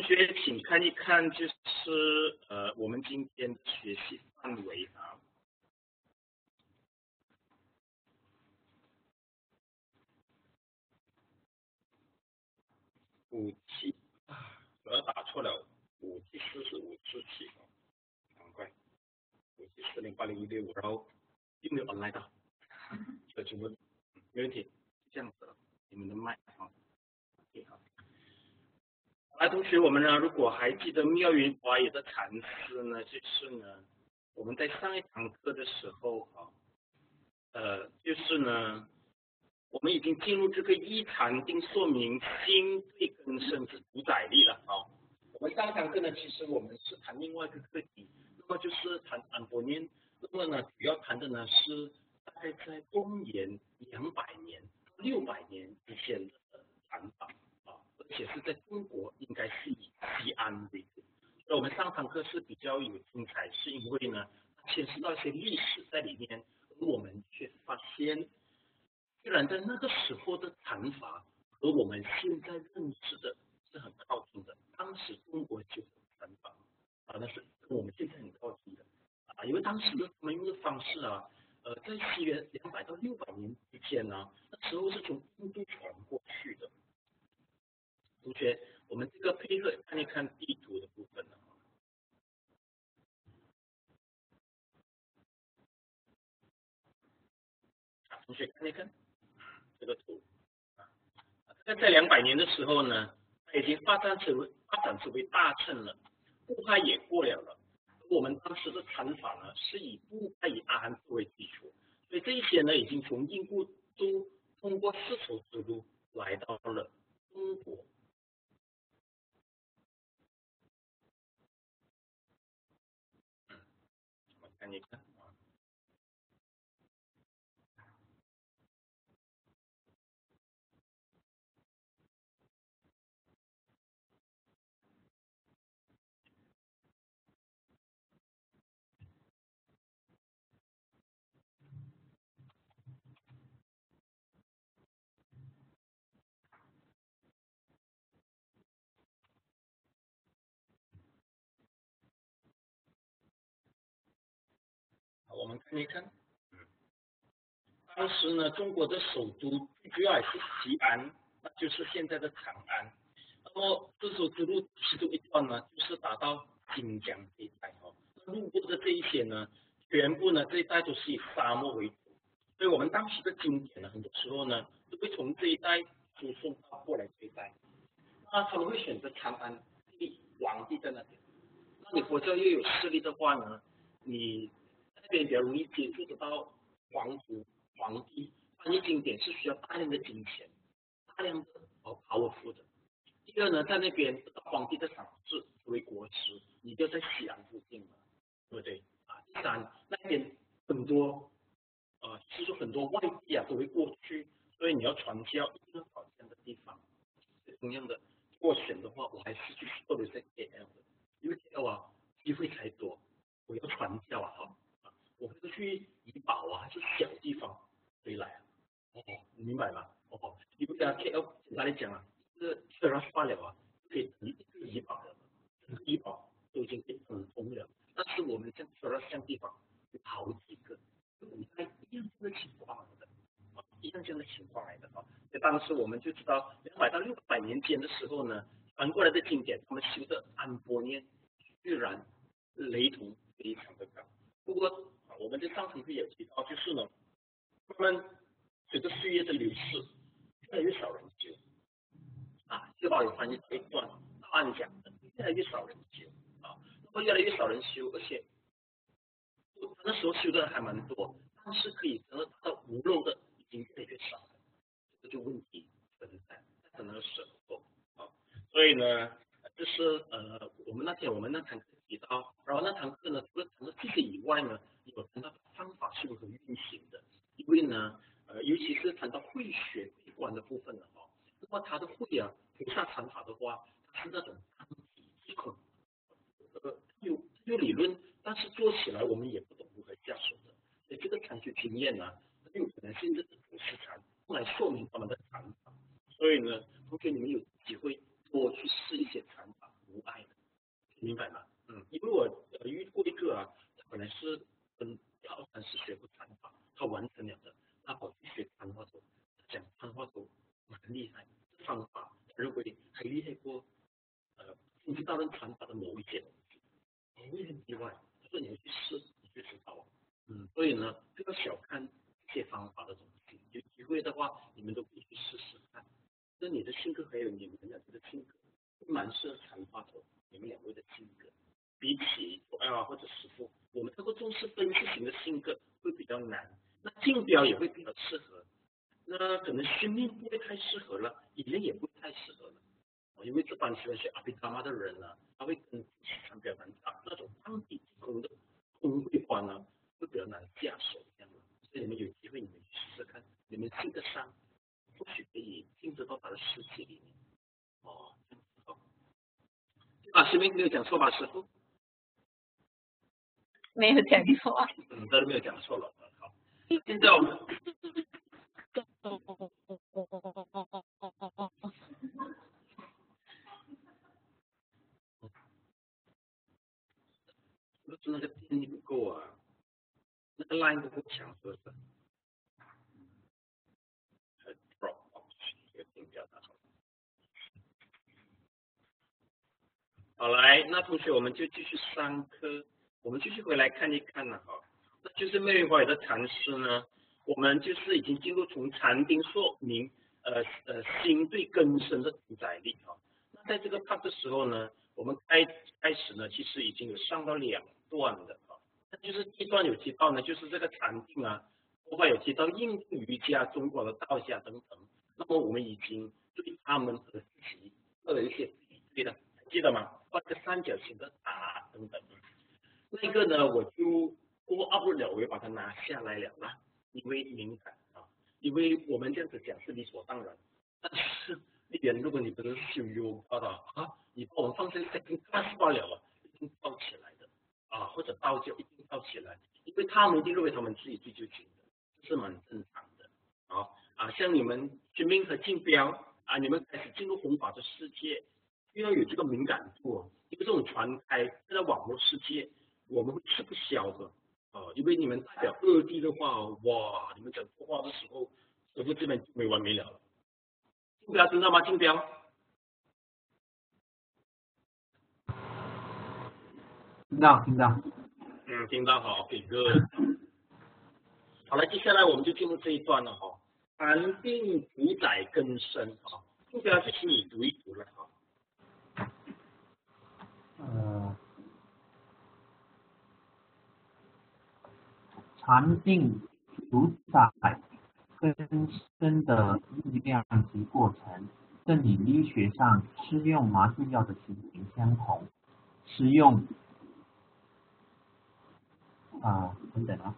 同学，请看一看，就是呃，我们今天的学习范围啊。五七啊，我要打错了，五七四是五四七，难怪五七四零八零一六五，然后又没有 online 到，这请问没问题，这样子，你们的麦啊，好。来，同学，我们呢，如果还记得妙云华野的禅师呢，就是呢，我们在上一堂课的时候啊，呃，就是呢。我们已经进入这个一禅定说明心最根生之主宰力了啊。我们上堂课呢，其实我们是谈另外一个课题，那么就是谈安波念。那么呢，主要谈的呢是大概在公元两百年、六百年之间的禅法，而且是在中国应该是以西安为主。所以我们上堂课是比较有精彩，是因为呢，牵涉到一些历史在里面，而我们却发现。虽然在那个时候的禅法和我们现在认知的是很靠近的，当时中国就有禅法啊，那是我们现在很靠近的啊，因为当时的他们用的方式啊，呃，在西元两百到六百年之间呢，那时候是从印度传过去的。同学，我们这个配合看一看地图的部分呢。同学看一看。这个图啊，在在两百年的时候呢，它已经发展成为发展成为大乘了，布派也过了了。我们当时的禅法呢，是以布派以阿含作为基础，所以这一些呢，已经从印度都通过丝绸之路来到了中国。我们看一看，嗯，当时呢，中国的首都最主要也是西安，那就是现在的长安。那么丝绸之路其中一段呢，就是打到新疆这一带哦。路过的这一些呢，全部呢这一带都是以沙漠为主，所以我们当时的经典呢，很多时候呢都会从这一带输送到过来这一带。那他们会选择长安，地皇帝在那边。那你国家又有势力的话呢，你。这边比较容易接触得到皇族、皇帝，翻译经典是需要大量的金钱、大量的哦 powerful 的。第二呢，在那边得到皇帝的赏赐作为国师，你就在西安附近了，对不对？啊，第三那边很多呃，其实很多外地啊都会过去，所以你要传教一定要找这样的地方。同样的，过选的话，我还是去特别在 KL 的，因为 KL 啊机会才多，我要传教啊哈。我们是去怡保啊，还是小地方回来啊？哦，你明白吗？哦，你不讲 K L，简单来讲啊，这虽然算了啊，可以一个怡保了，怡保都已经被普通了，但是我们像说到像地方有好几个，古代一样这样的情况的，啊，一样这样的情况来的啊。在当时我们就知道，两百到六百年间的时候呢，传过来的经典，他们修的安波念，居然雷同非常的高，不过。我们在上层次也提到，就是呢，慢慢随着岁月的流逝，越来越少人修啊，这把有翻译一段暗讲的，越来越少人修啊，那么越来越少人修，而且那时候修的还蛮多，但是可以得到无漏的已经越来越少了，这就问题存在可能是时候啊，所以呢，就是呃，我们那天我们那堂课提到，然后那堂课呢，除了谈到这些以外呢。有谈到方法是如何运行的，因为呢，呃，尤其是谈到会学闭关的部分了哦。那么他的会啊，菩萨禅法的话，它是那种单体即可，呃，有有理论，但是做起来我们也不懂如何下手的。所以这个禅学经验呢，有可能是这个祖师禅用来说明他们的禅法。所以呢，同学你们有机会多去试一些禅法，无碍的明白吗？嗯，因为我呃遇过一个啊，他本来是跟他二三十学过禅法，他完成了的，他跑去学禅话头，讲禅话头蛮厉害，方法认为还厉害过呃你知道论禅法的某一些东西，我也很意外，他说你要去试，你去知道了。嗯，所以呢，不要小看这些方法的东西，有机会的话，你们都可以去试试看。那你的性格还有你们两个的性格，蛮适合禅话头，你们两位的性格。比起左爱或者师傅，我们这个重视分析型的性格会比较难。那竞标也会比较适合，那可能生命不会太适合了，语言也不会太适合了。因为这帮喜欢学阿毗达摩的人呢，他会跟禅表达那种当地空的空会方呢，会比较难下手这样的。所以你们有机会你们去试试看，你们性格上或许可以进入到他的世界里面。哦，好。啊，前面没有讲错吧，师傅？没有讲错。嗯，这都没有讲错了。好，现在我们。是那个电力不够啊，那个 line 不够强，是不是？好，来，那同学我们就继续上课。我们继续回来看一看了哈，那就是魅力花语的禅师呢，我们就是已经进入从禅定说明，呃呃心对根深的主宰力哈。那在这个 part 的时候呢，我们开开始呢，其实已经有上到两段的哈。那就是第一段有提到呢，就是这个禅定啊，包括有提到印度瑜伽、中国的道家等等。那么我们已经对他们的自己做了一些比对的，记得吗？画个三角形的塔等等。那个呢，我就过 up 不了，我又把它拿下来了啦，因为敏感啊，因为我们这样子讲是理所当然，但是一点，如果你不是修优啊的啊，你把我们放在 second class 罢了啊，一定倒起来的啊，或者倒就一定倒起来，因为他们一定认为他们自己最究竟的，这是蛮正常的啊啊，像你们军兵和竞标啊，你们开始进入红法的世界，又要有这个敏感度，因为这种传开现在网络世界。我们会吃不消的啊，因为你们代表各地的话，哇，你们讲说话的时候，师傅这边没完没了了。竞标听到吗？竞标？听到听到。嗯，听到好，给个。好了，接下来我们就进入这一段了哈。安定主宰根深啊，竞标就请你读一读了哈。呃。禅定主宰根深的力量及过程，跟你医学上施用麻醉药的情形相同。施用啊，等等啊，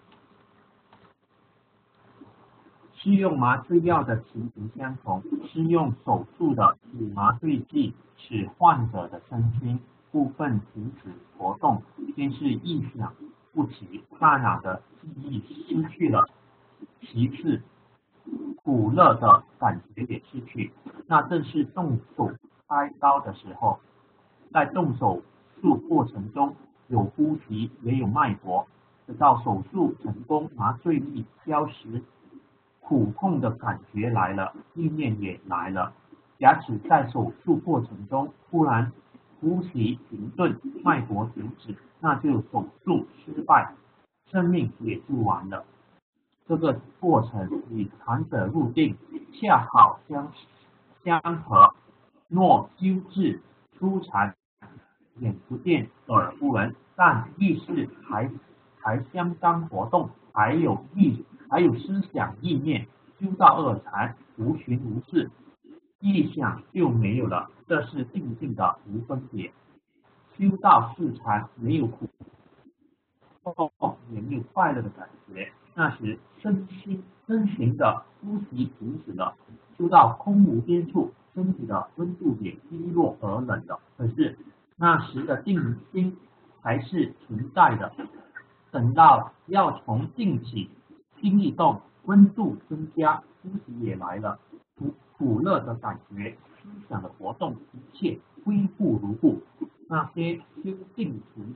施用麻醉药的情形相同。施用手术的以麻醉剂使患者的身心部分停止活动，先是意想。不起，大脑的记忆失去了；其次，苦乐的感觉也失去。那正是动手开刀的时候，在动手术过程中有呼吸，也有脉搏。直到手术成功，麻醉力消失，苦痛的感觉来了，意念也来了。牙齿在手术过程中突然呼吸停顿，脉搏停止。那就手术失败，生命也就完了。这个过程与禅者入定恰好相相合。若修治初禅，眼不见耳不闻，但意识还还相当活动，还有意还有思想意念，修到二禅无寻无事，意想就没有了。这是定性的无分别。修道四禅没有苦，也没有快乐的感觉。那时身心身形的呼吸停止了，修到空无边处，身体的温度也低落而冷了。可是那时的定心还是存在的。等到要从定起，心一动，温度增加，呼吸也来了，苦苦乐的感觉，想的活动，一切恢复如故。那些修定成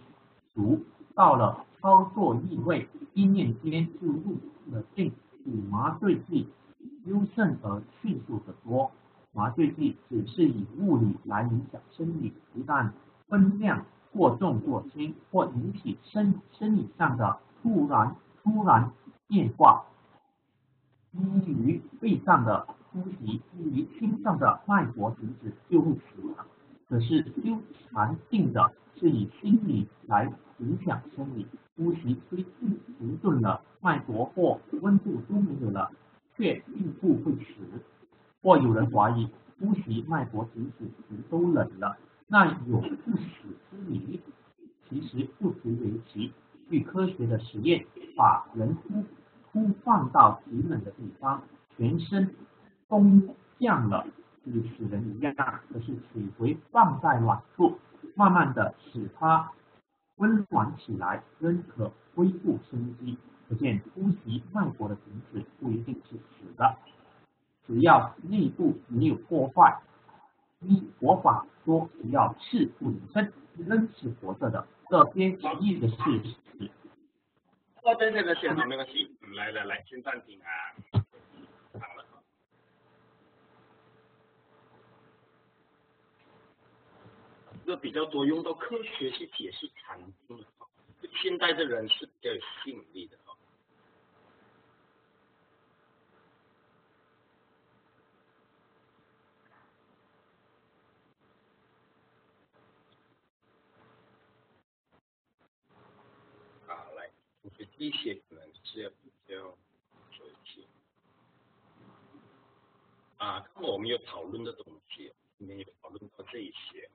熟，到了操作意味，一念间就入了定，比麻醉剂优胜而迅速得多。麻醉剂只是以物理来影响生理，一旦分量过重过轻，或引起生生理上的突然突然变化，依于肺上的呼吸，依于心脏的脉搏停止，就会死亡。可是修禅定的是以心理来影响生理，呼吸虽停停顿了，脉搏或温度都没有了，却并不会死。或有人怀疑呼吸脉搏停止时都冷了，那有不死之理。其实不足为奇。据科学的实验，把人呼呼放到极冷的地方，全身冻僵了，就死人一样。可是取回放在暖处，慢慢的使它温暖起来，仍可恢复生机。可见呼吸脉搏的停止不一定是死的。只要内部没有破坏，依佛法说，只要事不离身，仍是活着的。这边讲义的事实。哦，等等等，先没关系。来来来，先暂停啊。好了。这个比较多用到科学去解释禅定的，现代的人是比较有吸引力的。一些可能是要比较熟悉啊，那么我们有讨论的东西，今天有讨论到这一些。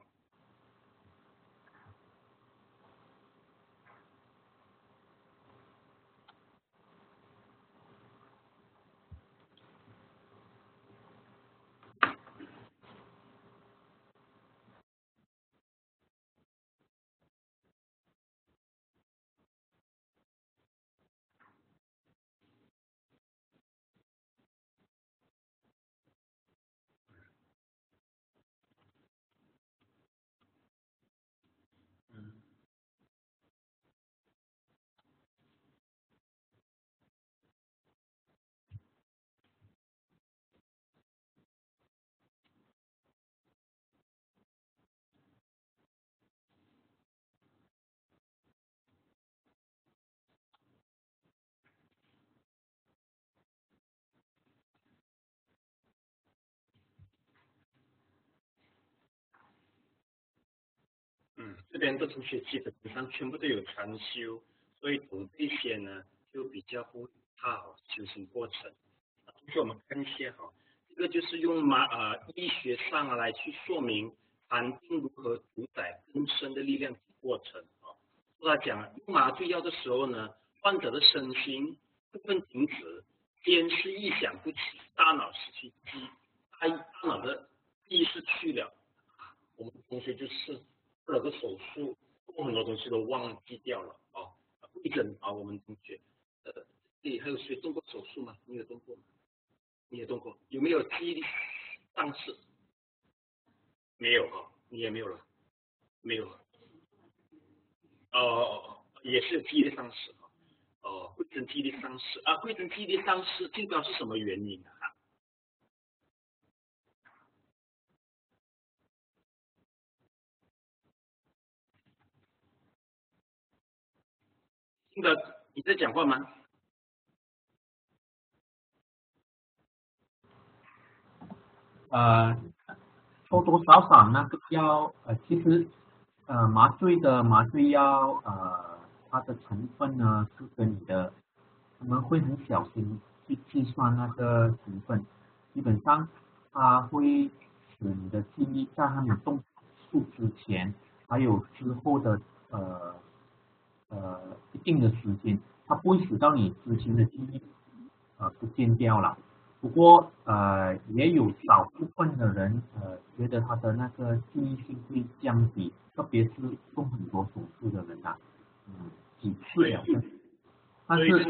边的同学基本上全部都有禅修，所以懂这些呢就比较不怕修行过程。啊同学我们看一下哈，这个就是用麻呃医学上来去说明禅定如何主宰更深的力量过程啊。他讲用麻醉药的时候呢，患者的身心部分停止，先是意想不起，大脑失去记，大大脑的意识去了，我们同学就是。做了个手术，很多东西都忘记掉了啊！一整啊，我们同学，呃，对，还有谁动过手术吗？你有动过吗？你也动过，有没有记忆力丧失？没有啊，你也没有了，没有。哦，也是记忆力丧失啊，哦，会诊记忆力丧失啊，会诊记忆力丧失，最主要是什么原因啊？听得你在讲话吗？呃，多多少少那个药，呃，其实，呃，麻醉的麻醉药，呃，它的成分呢是跟你的，我们会很小心去计算那个成分，基本上它会使你的记忆在还没动术之前，还有之后的，呃。呃，一定的时间，它不会使到你之前的记忆呃不见掉了。不过呃，也有少部分的人呃觉得他的那个记忆性会降低，特别是动很多手术的人呐，嗯，几次了，但是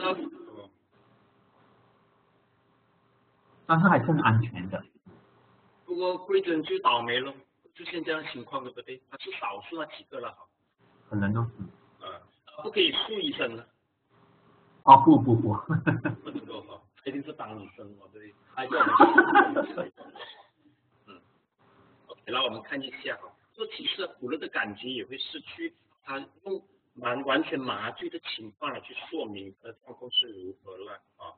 但是还是很安全的。不过规整就倒霉了，出现这样情况，对不对？他是少数那几个了哈。可能都是。啊，不可以诉医生了。啊不不不，不能够哈，一定是当医生哦，对，还叫我们。嗯，OK，那我们看一下哈，这其实骨肉的感觉也会失去，他用完完全麻醉的情况来去说明它的状况是如何了啊。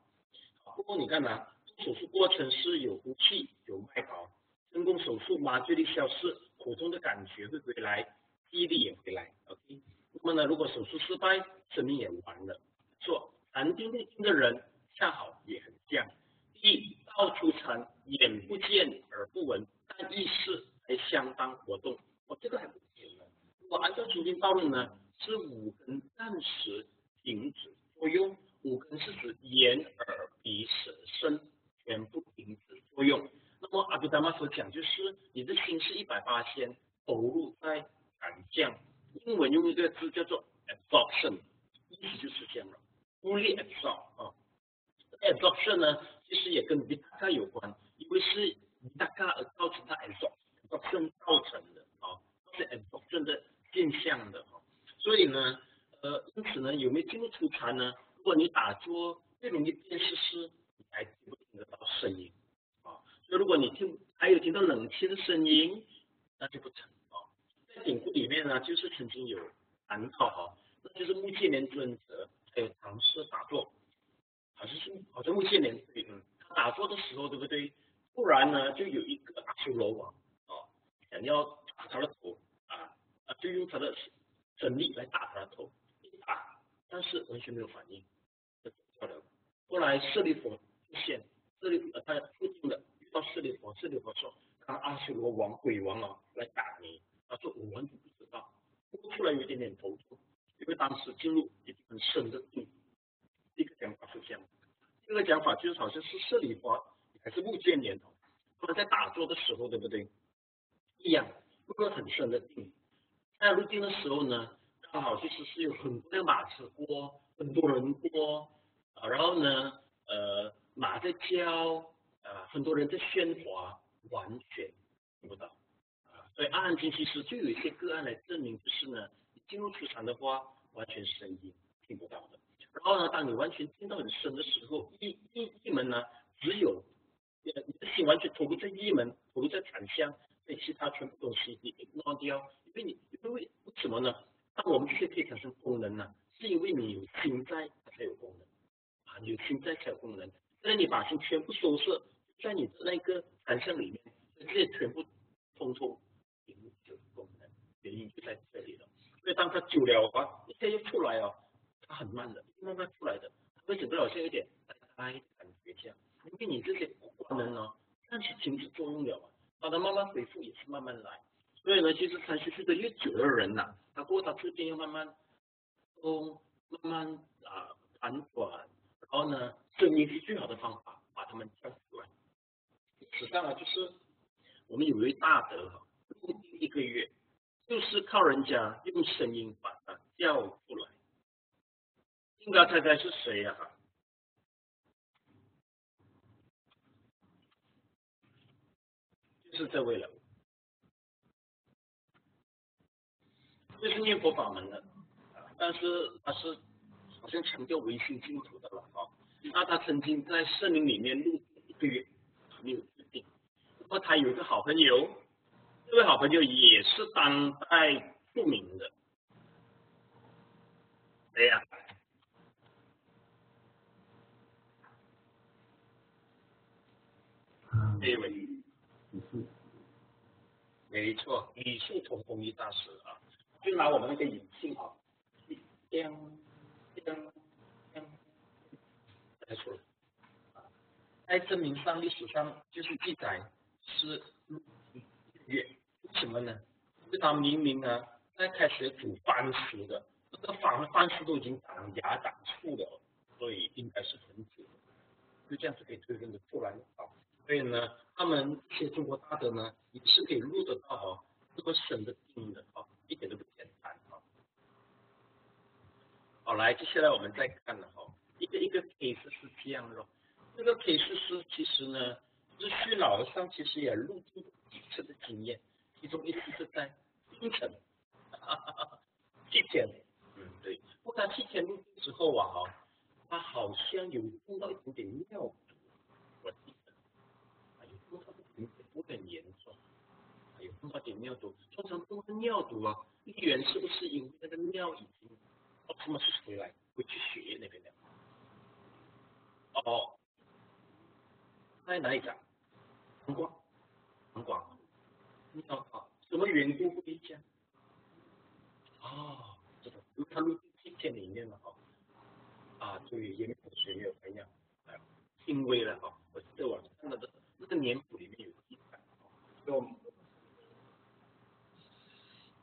不过你看呐，手术过程是有呼气有脉搏，人工手术麻醉力消失，苦痛的感觉会回来，记忆力也回来，OK。那么呢，如果手术失败，生命也完了。说。残丁入境的人恰好也很像，一到处残，眼不见耳不闻，但意识还相当活动。哦，这个还不简单。我按照经道路呢，是五根暂时停止作用，五根是指眼、耳、鼻、舌、身全部停止作用。那么阿毗达玛所讲就是你的心是一百八千投入在感降，英文用一个字叫做 absorption，意思就是这样了。物理 absorb 啊，absorption 呢，其实也跟 vitaka 有关，因为是 vitaka 而造成它 absorption 造成的啊，都是 absorption 的现象的啊。所以呢，呃，因此呢，有没有进入出禅呢？如果你打坐最容易变是是，你还听不听得到声音啊？所以如果你听还有听到冷气的声音，那就不成。典故里面呢，就是曾经有谈到哈，那就是木犍连尊者。还有尝试打坐，好像是好像木犍连对，嗯，他打坐的时候，对不对？突然呢，就有一个阿修罗王，啊，想要打他的头，啊啊，就用他的神力来打他的头，一打，但是完全没有反应，就走掉了。后来舍利弗出现，舍利呃，他附近的遇到舍利弗，舍利弗说：“看阿修罗王鬼王啊来打你。”他说：“我完全不知道，摸出来有一点点头痛。”因为当时进入已经很深的定，一个讲法是这样，这个讲法就是好像是舍利花还是木建连，他们在打坐的时候，对不对？一样不过很深的定。在入定的时候呢，刚好就是是有很多的马车过，很多人过，啊，然后呢，呃，马在叫，啊，很多人在喧哗，完全听不到。所以阿含经其实就有一些个案来证明，就是呢。进入出场的话，完全声音听不到的。然后呢，当你完全听到很深的时候，一一一门呢，只有你的心完全投入在一门，投入在禅相，对其他全部东西你忘掉。因为你因为为什么呢？当我们这些可以产生功能呢？是因为你有心在才有功能啊，有心在才有功能。那你把心全部收摄在你的那个禅相里面，这些全部通通，原因就在这里了。所以当他久了啊，一下又出来哦，他很慢的，慢慢出来的，为什么好像有点呆呆感觉这样？因为你这些功能呢，暂时停止作用了嘛，把它慢慢恢复也是慢慢来。所以呢，其实禅修修的越久的人呐，他过他最近要慢慢，都慢慢啊反转，然后呢，声音是最好的方法，把他们叫出来。实际上啊，就是我们有一位大德哈，一个月。就是靠人家用声音把他叫出来，应该猜猜是谁呀？就是这位了，就是念佛法门的，但是他是好像强调唯心净土的了啊。那他曾经在森林里面录一个月，没有决定。那他有一个好朋友。这位好朋友也是当代著名的，谁呀？这位，没错，李树同工艺大师啊，就拿我们那个引镜啊，亮亮亮，来出来，在证明上历史上就是记载是月。什么呢？因为他明明呢在开始煮番薯的，这个番番薯都已经长芽长树了，所以应该是很久，就这样子可以推论的出来啊。所以呢，他们这些中国大德呢也是可以入得到哦这个省的定的啊，一点都不简单啊。好，来，接下来我们再看了哈，一个一个 case 是这样的，这个 case 是其实呢，日虚老和尚其实也入过几次的经验。其中一次是在清晨，七天，嗯对，不过他七天入定之后啊哈，他好像有碰到一点点尿毒，我记得，有碰到一点点不很严重，有碰到点尿毒，通常碰到尿毒啊，源是不是因为那个尿已经哦，他们是回来回去血液那边的？哦，在哪里讲？膀胱，膀胱，尿啊，什么缘故会这样？哦，这个，因为他录七天里面了哈，啊，对，也没有血没有排尿，啊，轻微了哈，我在网上看到的那个年谱里面有记载，要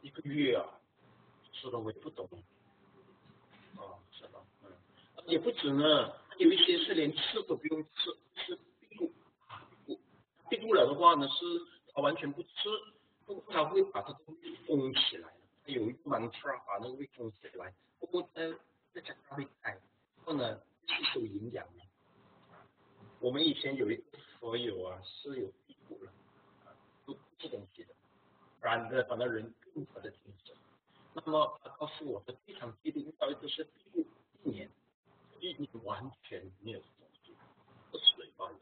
一个月啊，吃的我也不懂，哦，是的，嗯，也不止呢。有一些是连吃都不用吃，吃，谷，辟谷了的话呢，是他完全不吃，他会把这个胃封起来，它有一个 mantra 把那个胃封起来，不过在在讲他会开，然后呢吸收营养。我们以前有一个佛友啊是有辟谷了，啊，不吃东西的，然的把那人更加的精神。那么他告诉我的非常坚定，到底是辟谷一年。一年完全没有东西，不水罢了。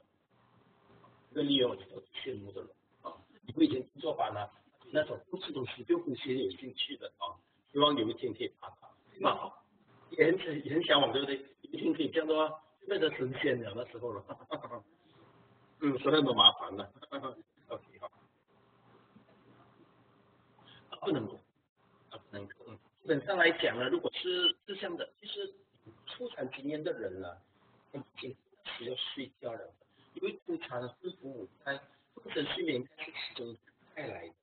这个利用就很羡慕的人啊！你以前工作班呢，那种不吃东西对呼吸有兴趣的啊，希望有一天可以达到，那好，也很也很向往，对不对？一天可以这样的话，变成神仙了那时候了。嗯，说那么麻烦了。OK 好，不能够，啊不能够。基本上来讲呢，如果是这样的，其实。出产经验的人呢，已经需要睡觉了，因为出产的是服务在不整睡眠是其中带来的，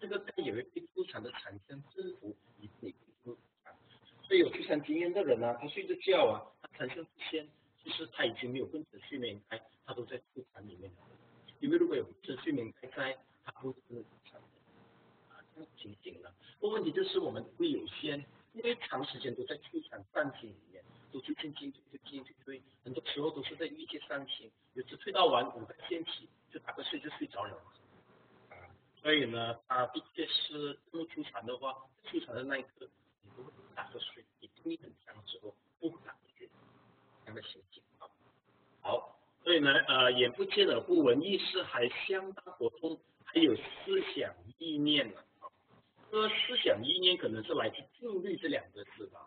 这个也会被出产的产生征服以及出产，所以有出产经验的人呢，他睡着觉啊，他产生先，其实他已经没有分层睡眠开，他都在出产里面了因为如果有分层睡眠开在，他不是产的，啊，这样情形了。不过问题就是我们会有限，因为长时间都在出产半径里面。都去进进退退进进退退，很多时候都是在预计三天，有时退到晚五个天期就打个睡就睡着了，啊，所以呢，他的确是入出船的话，出船的那一刻你不会打个睡，你精力很强之后不打个睡，这样的心情啊。好，所以呢，呃，眼不见耳不闻，意识还相当活通，还有思想意念呢。这个思想意念可能是来自定律这两个字吧。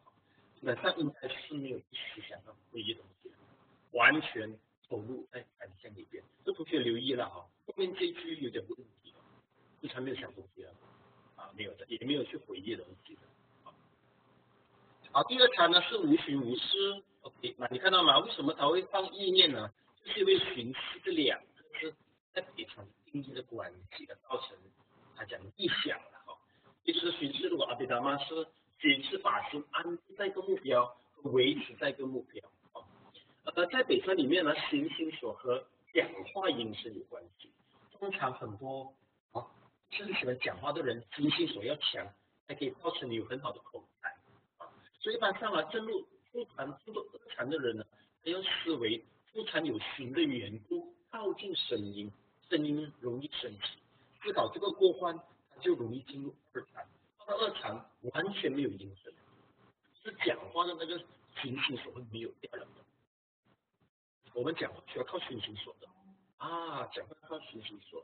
基本上应该是没有思想到回忆东西，完全投入在感情里边。这同学留意了哈，后面这句有点问题，非常没有想东西了，啊，没有的，也没有去回忆的东西的。好，第二条呢是无寻无思，OK，那你看到吗？为什么他会放意念呢？就是因为寻思这两个字在底层定义的关系而造成他讲臆想了哈。其实寻思如果阿比达玛是。坚持把心安置在一个目标，维持在一个目标。呃，在北川里面呢，行星所和讲话音是有关系。通常很多啊，就是喜欢讲话的人，行星所要强，才可以造成你有很好的口才。啊，所以一般上来，进入复传进入二传的人呢，他要思维复传有形的缘故，靠近声音，声音容易升起，思考这个过换，他就容易进入二禅到。二场完全没有音声，是讲话的那个平行锁会没有掉了。我们讲话需要靠平行锁的啊，讲话靠平行锁，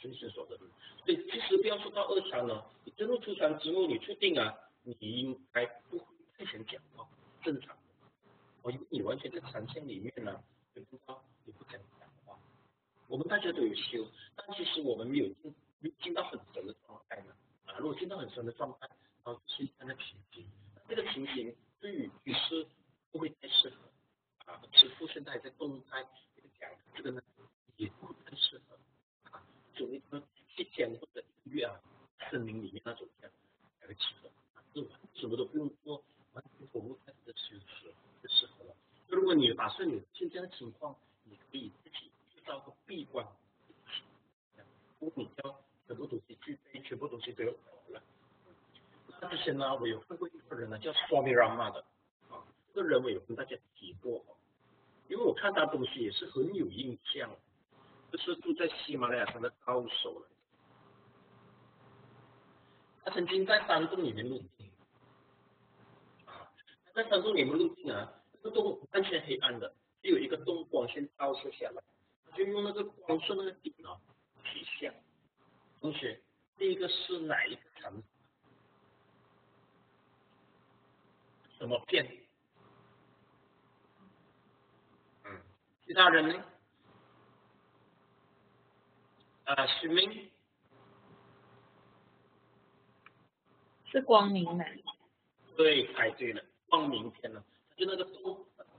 平行锁的。所以其实不要说到二场了，你真入出场之后，你确定啊，你应该不会太想讲话，正常。我因为你完全在长线里面呢，你不道你不想讲话。我们大家都有修，但其实我们没有进，没进到很深的状态呢。啊如果进到很深的状态，然后是一样的情形，这个情形对于女士不会太适合啊，持妇现在在动态讲这个呢，也不太适合啊，做一个一天或者一个月啊，森林里面那种这样来适合，是吧？什么都不用做，完全投入在这个休息就适合了。如果你打算有现在的情况，你可以自己制造个闭关，不过你要。很多东西具备，全部东西都有了。那之前呢，我有看过一个人呢，叫 Swami Rama 的啊，这个人我有跟大家提过，因为我看他东西也是很有印象，就是住在喜马拉雅山的高手了。他曾经在山洞里面录音，啊，在山洞里面录音啊，这个洞完全黑暗的，只有一个洞光线照射下来，就用那个光顺那个顶啊取像。同学，第一个是哪一个场景？什么片？嗯，其他人呢？啊，徐明。是光明的。对，猜对了，光明片呢，就那个光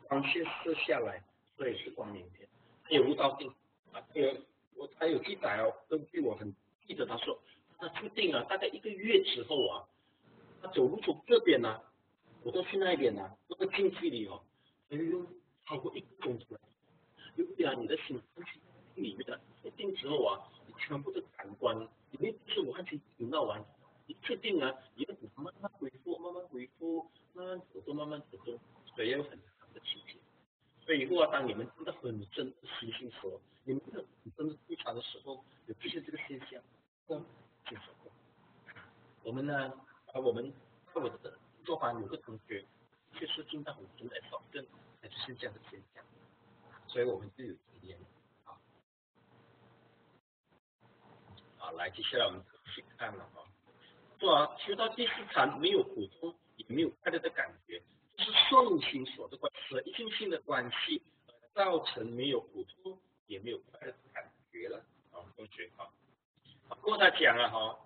光线射下来，所以是光明片。有无道定啊，有我还有记载哦，根据我很记得他说，他确定了大概一个月之后啊，他走路从这边呢，我都去那边呢，那个近距离哦，要用超过一个钟头。因为啊，你的心里面的定之后啊，你全部的感官，你那是我完全听到完。你确定啊？你要慢慢恢复，慢慢恢复，慢慢走动，慢慢走动，所以要有很长的时间。所以以后啊，当你们真的很真的心说，你们真的真的复查的时候，有出现这个现象，那接受过。我们呢，啊，我们在我的做法有个同学，确实听到很深的保证才出现这样的现象，所以我们就有经验啊。好，来，接下来我们继续看了啊。说啊，修到第四禅没有苦痛，也没有快乐的感觉，就是顺心所的关系，一性性的关系，造成没有苦痛，也没有快乐的感觉了啊，同学啊。不过他讲了哈，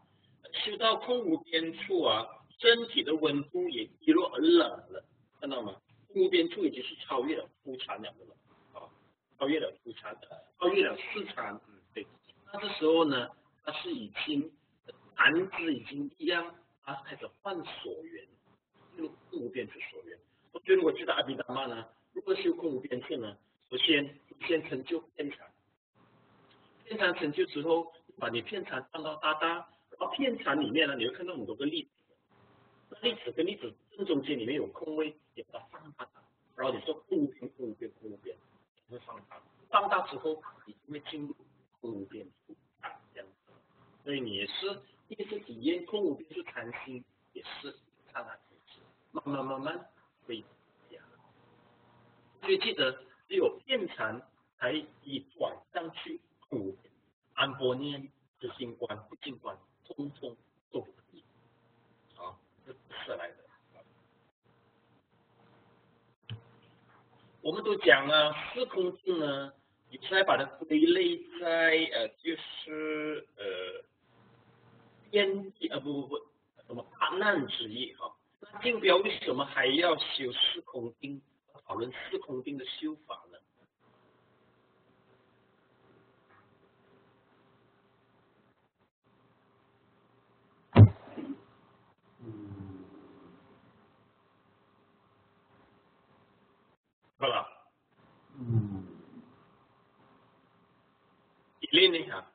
修到空无边处啊，身体的温度也低落而冷了，看到吗？空无边处已经是超越了初禅了的了啊，超越了初禅，超越了四禅，嗯对。那这时候呢，他是已经。禅子已经一样，他开始换所缘，就空无边处所缘。我觉得我知道阿毗达曼呢，如果修空无边处呢，首先先成就片禅，片禅成就之后，把你片禅放到大大，然后片禅里面呢，你会看到很多个粒子，那粒子跟粒子正中间里面有空位，也把它放大，然后你说空无边空无边空无边，会放大，放大之后，你就会进入空无边处这样子，所以你也是。第一次体验空无边处禅心，也是刹那即止，慢慢慢慢会这样。所以记得，只有变禅才以转上去空无边，安波念、执心观、不净观，通通都可以。啊，这不是来的。我们都讲了四空境呢，你再把它归类在呃，就是呃。天地啊不不不，什么大难之业哈？那定标为什么还要修四空定？讨论四空定的修法呢？嗯，好了，嗯，一练一下。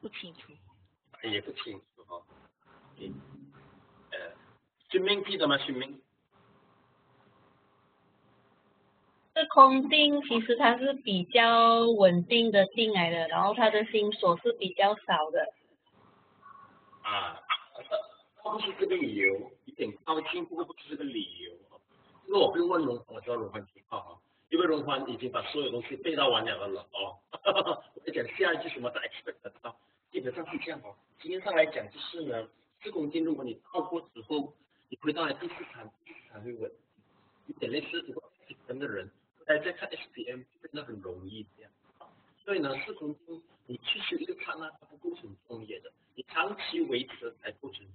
不清楚，也不清楚哈。嗯，呃，训命记得吗？训命。这空定其实它是比较稳定的进来的，然后它的心锁是比较少的。啊，它不是这个理由，一点高兴，不过不是这个理由。因为我不用问龙，我知道龙欢情况啊，因为龙欢已经把所有东西背到完了了哦。我讲下一句什么的 expect 到。基本上是这样哦，经验上来讲就是呢，四公斤如果你到过之后，你回到了第四场，第四场会稳，有点类似如果 S M 的人，大家看 S P M 真的很容易这样，所以呢，四公斤你去修一个刹那，它不构成中业的，你长期维持才构成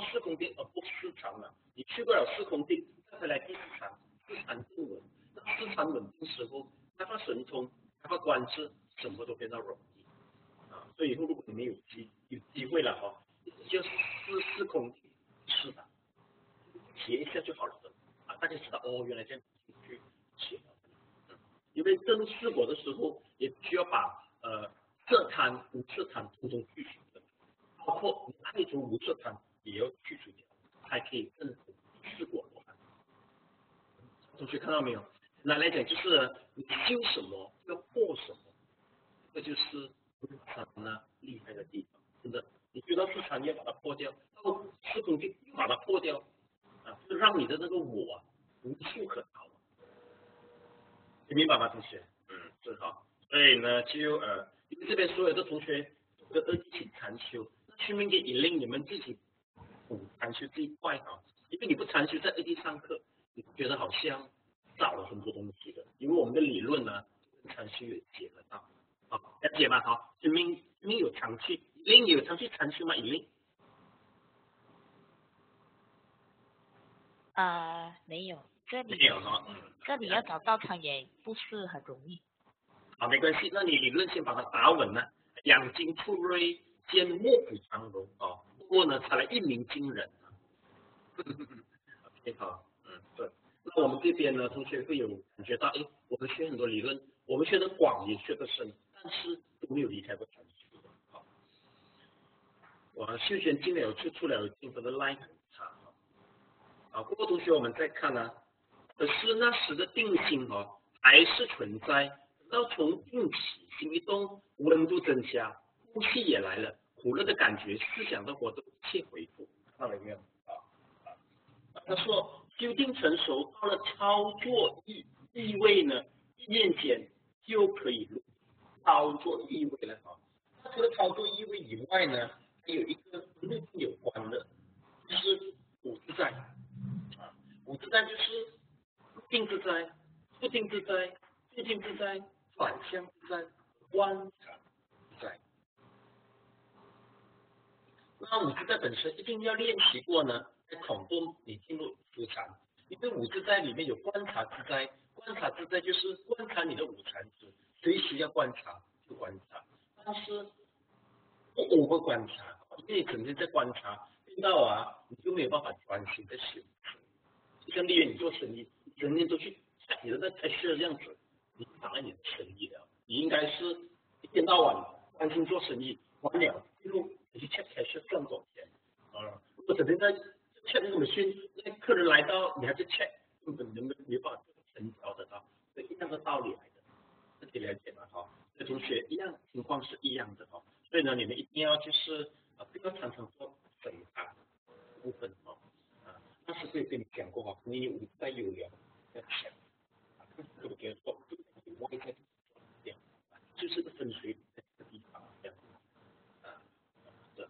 四空定而不是市场了，你去不了四空定，再回来第四场，四场不稳，那四场稳定时候，开发神通，开发观智，什么都变得容易。所以以后如果你们有机有机会了哈，就试试空试的，体验一下就好了的啊，大家知道哦，原来这样去去，嗯，因为真试过的时候也需要把呃色贪无色贪统统去除的，包括你爱除无色贪也要去除掉，才可以认同试过的话。同学看到没有？那来讲就是你修什么要也把它破掉，到四空间又把它破掉，啊，就让你的那个我无处可逃。你明白吗，同学？嗯，正好。所以呢，就呃，因为这边所有的同学都一起禅修，那顺便给引领你们自己补禅修这一块啊。因为你不禅修，在 A D 上课，你觉得好像少了很多东西的。因为我们的理论呢，禅修也结合到，好，了解吗？好，顺便顺便有长期，引领有长期禅修吗？引领？啊，没有，这里没有哈，你。要找道场也不是很容易。好，没关系，那你理论先把它打稳了。养精蓄锐，兼卧虎藏龙哦。不过呢，才来一鸣惊人。OK，好，嗯，对。那我们这边呢，同学会有感觉到，哎，我们学很多理论，我们学的广也学的深，但是都没有离开过禅修。好，我秀贤进来就出来了，进步的 line 很差。啊，不过同学我们再看呢。可是那时的定心哦，还是存在。到从定起，心一动，温度增加，呼吸也来了，苦乐的感觉，思想的活动一切恢复。看到没有？啊啊！他说修定成熟，到了操作意意味呢，意念间就可以操作意味了啊。那除了操作意味以外呢，还有一个跟有关的，就是五自在啊，五自在就是。定自在，不定自在，静静自在，反向自在，观察自在。那五自在本身一定要练习过呢，才恐怖你进入五禅。因为五自在里面有观察自在，观察自在就是观察你的五禅子，随时要观察就观察，但是不偶尔观察，因为你整天在观察，听到啊，你就没有办法专心在修。就像例如你做生意。人家都去你的那开市这样子，你妨碍你的生意了。你应该是一天到晚专心做生意，完了最后你去 check 开市赚多少钱啊？如果整天在 check 那个 machine，那客人来到你还在 check，根本能没办法成交得到，是一样的道理来的，自己了解吗？哈，这同学一样情况是一样的哈，所以呢，你们一定要就是啊，不要常常做整单部分哈，啊，那是会跟你讲过哈，你五在有聊。要强，这个叫做外在这样，就是个分水在这个地方这样，啊，是，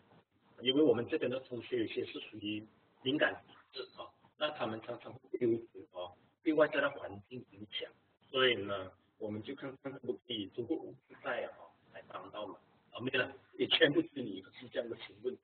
因为我们这边的同学有些是属于敏感体质啊，那他们常常会丢失啊，被外在的环境影响，所以呢，我们就看看可不可以通过无自在啊来帮到嘛，啊，没了，也全部是你是这样的询问，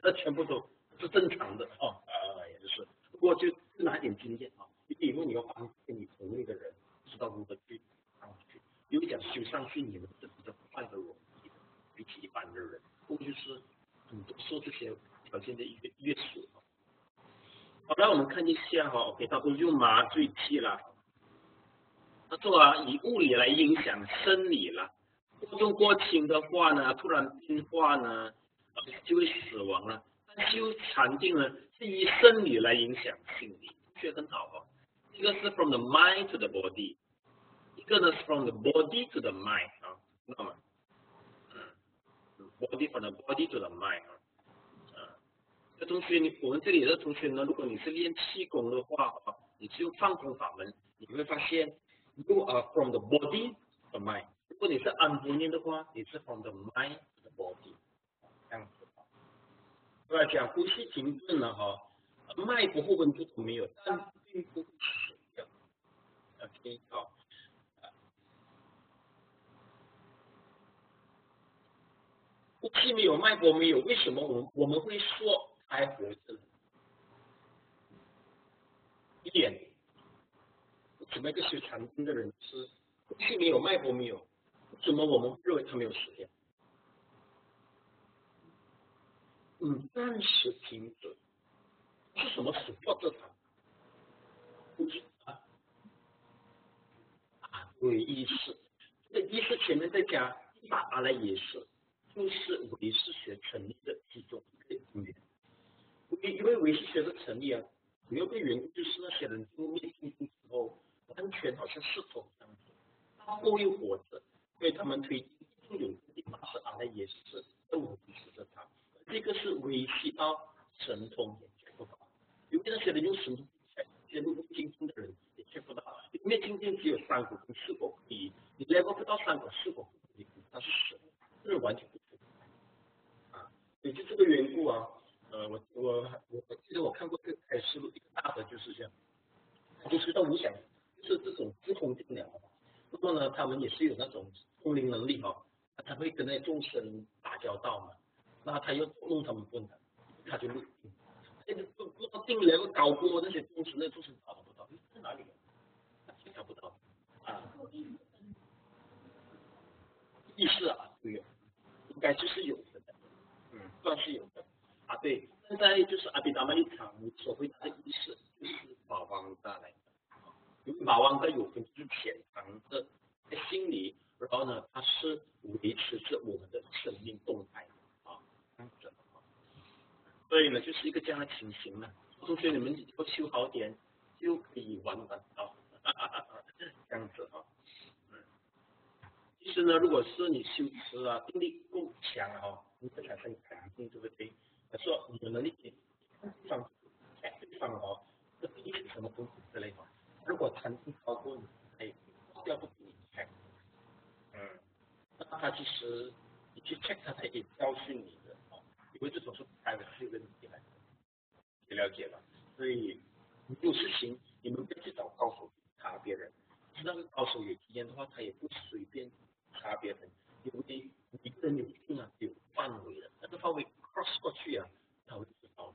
那全部都是正常的啊，啊，也就是，不过就拿点经验啊。你以后你要帮跟你同类的人，知道如何去上去。因为讲修上去，你们是比较快和容易的，比起一般的人，或就是很多受这些条件的一个约束。好，那我们看一下哈，OK，他不用麻醉剂了。他说啊，以物理来影响生理了，过重过轻的话呢，突然变化呢，就会死亡了。但修禅定呢，是以生理来影响心理，却很好哦。一个是 from the mind to the body，一个呢是 from the body to the mind 啊，知道吗？嗯，body from the body to the mind 啊，啊，这同学你我们这里的同学呢，如果你是练气功的话啊，你是用放空法门，你会发现，you are from the body to the mind。如果你是安不念的话，你是 from the mind to the body，这样子。来讲呼吸停顿了哈，脉搏或温度都没有，但并不。OK，好。呼吸没有，脉搏没有，为什么我我们会说还活着？一点，怎么一个修禅定的人是呼吸没有，脉搏没有？怎么我们认为他没有？死掉？嗯，暂时停止，是什么死掉这场？呼吸。唯意识，这意识前面再加一把阿赖耶识，就是唯识学成立的其中一个因缘。因因为唯识学的成立啊，主要的原因就是那些人入灭性之后，完全好像是否这样子，他后又活着，所以他们推定有一把是阿赖耶识的无意识的他，这个是唯识到神通也缺不到，因为那些人用神通 check，那些路精进的人也缺不到，因为今天只有三个跟四个可以，你 level 不到三个四个可以，它是神，这是完全不同啊，也就这个缘故啊，呃，我我我记得我看过这开示录，一个大的就是这样，就是说你想，就是这种自空定了，那么呢，他们也是有那种通灵能力哈、他会跟那些众生打交道嘛，那他又弄他们不能，他就录，那个不不到定了高过那些众生，那众生找不到，在哪里啊？找不到啊。意识啊，都有，应该就是有的，嗯，算是有的啊。对，现在就是阿比达曼一场所谓的意识，就是马王带来的，因为马王在有分之潜藏的在心里，然后呢，它是维持着我们的生命动态啊，这样子啊。所以呢，就是一个这样的情形呢。同学，你们以后修好点，就可以玩玩到，这样子啊。其实呢，如果是你修持啊，定力够强啊，你会产生弹性，对不对？他说你的能力看对方，看对方哦，这第一是什么东西之类的。如果弹性超过你，哎，要不给你看，嗯，那他其实你去 check 他，他也教训你的哦，因为这种是 privacy 问题来的，你了解了？所以有事情你们不要去找高手查别人，那个高手有经验的话，他也不随便。查别人，因为一个人有定啊，有范围的，那个范围 cross 过去啊，他会知道。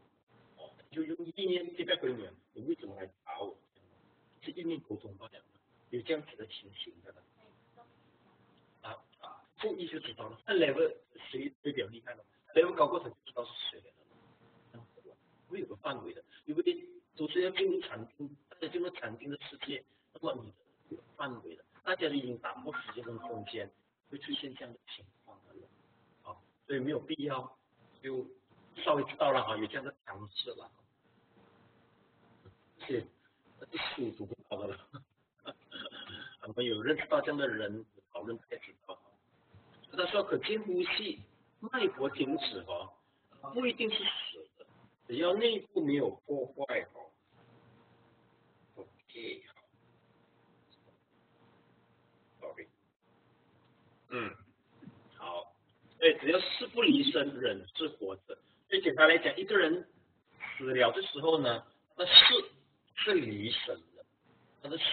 哦，就用意念这边回你，你为什么来查我？是意念沟通罢了，有这样子的情形的。啊啊，注意就知道了。那 level 谁最比较厉害了？level 高过他就知道是谁了。这样子会有个范围的，因为都是要进入禅定，大家进入禅定的世界，那么你的范围的。大家已经打破时间跟空间，会出现这样的情况了，啊，所以没有必要就稍微知道了哈，有这样的尝试了，是这书读不到的了，我们有认识到这样的人讨论才知道，他说可见呼吸，脉搏停止哦，不一定是死的，只要内部没有破坏哦，OK。嗯，好，对，只要事不离身，人是活着。最简单来讲，一个人死了的时候呢，那事是离神的，他的事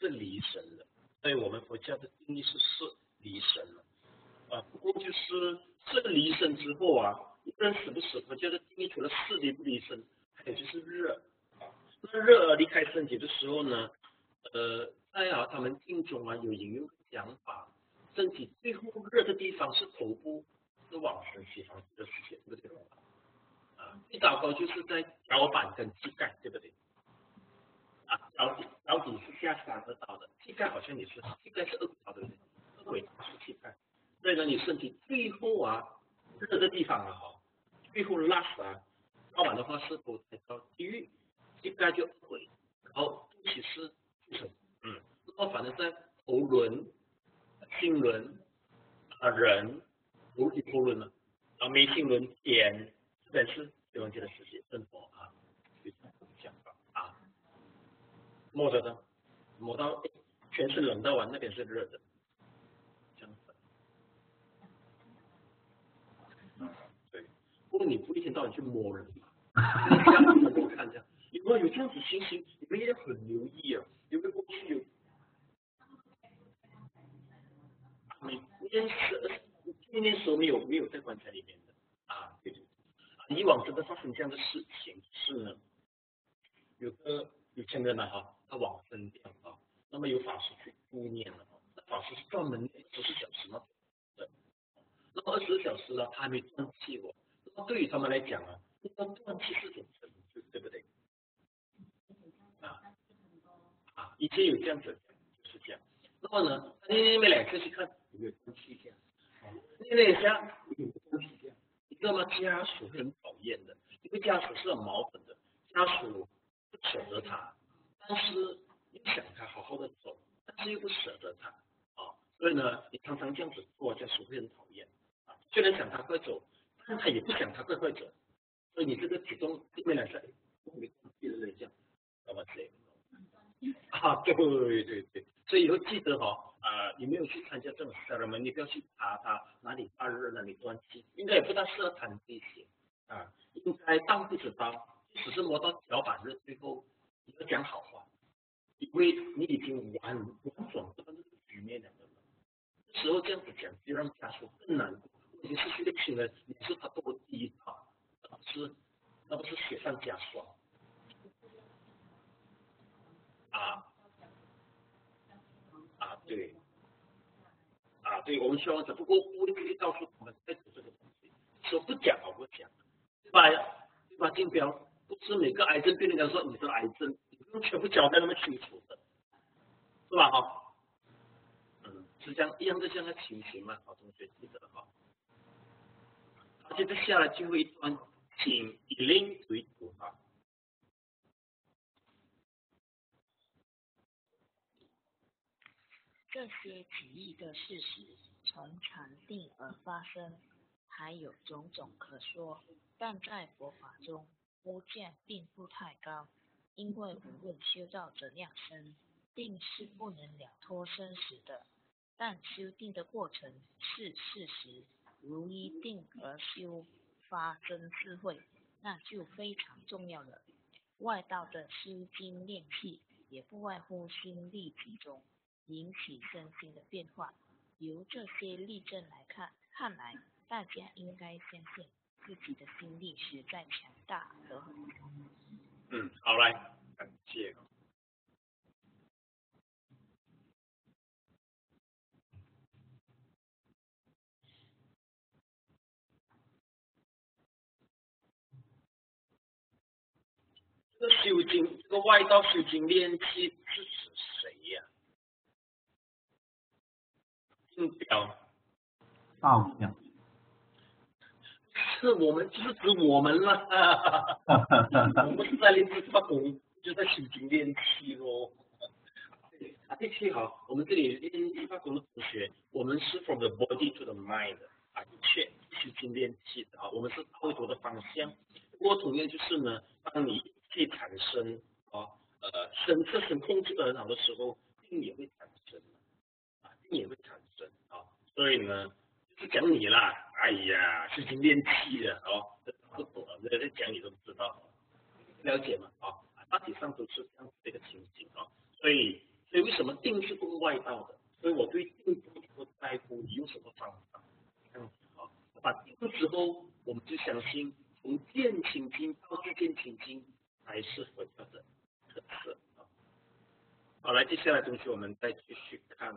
是离神的。所以我们佛教的定义是事离神了。啊，不过就是事离身之后啊，一个人死不死，佛教的定义除了事离不离身，还有就是热。啊，那热离开身体的时候呢，呃，在啊他们定中啊有引用讲法。身体最后热的地方是头部，是往生西方的世界，对不对？啊，最糟糕就是在脚板跟膝盖，对不对？啊，脚底脚底是下三个道的，膝盖好像也是，膝盖是二道的，二轨是膝盖。所以呢，你身体最后啊热的地方啊，哈，最后 last 啊，脚板的话是头才到地狱，膝盖就二轨，然后肚脐是什嗯，然后反正在头轮。心轮啊，人无体脱轮了啊，眉心轮点本是对方界的世界正佛啊，就这样法。啊，摸着的，摸到全是冷的完，那边是热的，这样子。对，不过你不一天到晚去摸人嘛，这样子给我看这样，如果有这样子情？形，你们也很留意啊，因为过去有。你念是念念时候没有没有在棺材里面的啊，对对对，以往真的发生这样的事情是呢，有个有钱人呢哈，他往生掉啊，那么有法师去顾念了，那法师是专门二十四小时嘛，对，那么二十四小时呢，他还没断气哦，那么对于他们来讲啊，那个断气是种成就，对不对？啊啊，以前有这样子就是这样，那么呢，那你们两个去看。有香气这样。那一类香有香气这样。你知道吗？家属很讨厌的，因为家属是很矛盾的，家属不舍得他，但是又想他好好的。走，但是又不舍得他啊。所以呢，你常常这样子做，家属会很讨厌啊。虽然想他快走，但他也不想他快快走，所以你这个举动对面来说，哎，我没记得这样，知道吗？啊，对对对，所以以后记得哈、啊，你没有去参加这种家人们你不要去查他哪里发热哪里断气，应该也不大适合谈这些啊，应该当不知道，只是摸到脚板热，最后你要讲好话，因为你已经完完转不到这个局面了。这时候这样子讲，就让家属更难过。问题是去的亲人，你是他做的第一套，那不是那不是雪上加霜啊对啊对，我们希望只不过不会去告诉我们在做这个东西，说不讲啊不讲，对吧？对吧？竞标不是每个癌症病人讲说你是癌症，你不用全部交代那么清楚的，是吧？哈。嗯，是这样一样的这样的情形嘛，好，同学记得哈。好，接着下来最后一段，请以令为主啊。这些奇异的事实从禅定而发生，还有种种可说，但在佛法中物价并不太高，因为无论修到怎样深，定是不能了脱生死的。但修定的过程是事实，如一定而修发真智慧，那就非常重要了。外道的修经练气，也不外乎心力集中。引起身心的变化。由这些例证来看，看来大家应该相信自己的心力实在强大和很强。嗯，好来，感谢。这个修经，这个外道修经练气是定标道相。是我们，就是指我们了。我们是在练这法功，就在修经练气咯。啊，对气好，我们这里练气法功的同学，我们是 from the body to the mind 啊，的确修经练气的啊，我们是不同的方向。不过同样就是呢，当你气产生啊，呃，身侧身控制的很好的时候，病也会产生，也会产生啊，所以呢，就是讲你啦，哎呀，是经练气的哦，不懂了，人家在讲你都不知道，了解吗？啊，大体上都是这样子的一个情形啊，所以，所以为什么定是不外道的？所以我对定不不在乎你用什么方法，这样子啊，把定的时候，我们就相信从见清净到自见清净才是佛教的特色啊。好，来，接下来东西我们再继续看。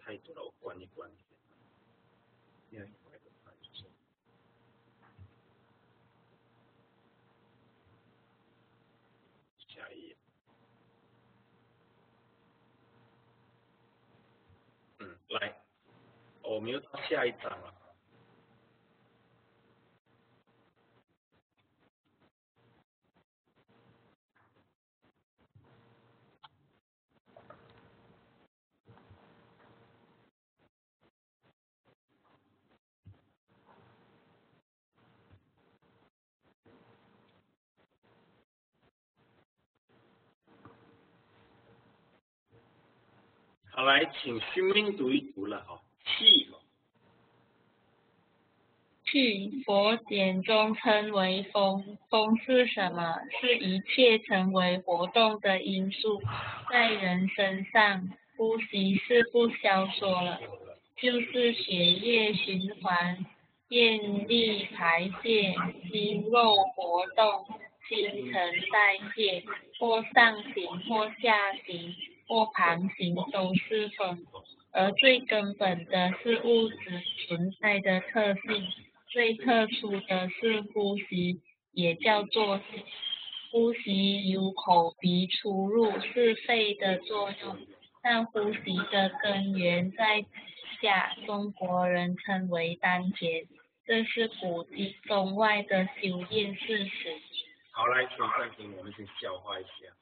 这东西太多了，我关一关。另外一个看就是下一页。嗯，来，我们又到下一章了。好，来，请续命读一读了哈，气哦，气，佛典中称为风。风是什么？是一切成为活动的因素。在人身上，呼吸是不消说了，就是血液循环、电力排泄、肌肉活动、新陈代谢，或上行或下行或旁行都是风。而最根本的是物质存在的特性，最特殊的是呼吸，也叫做呼吸由口鼻出入，是肺的作用。但呼吸的根源在下，中国人称为丹田，这是古今中外的修炼事实。好，来，请暂停，我们先消化一下。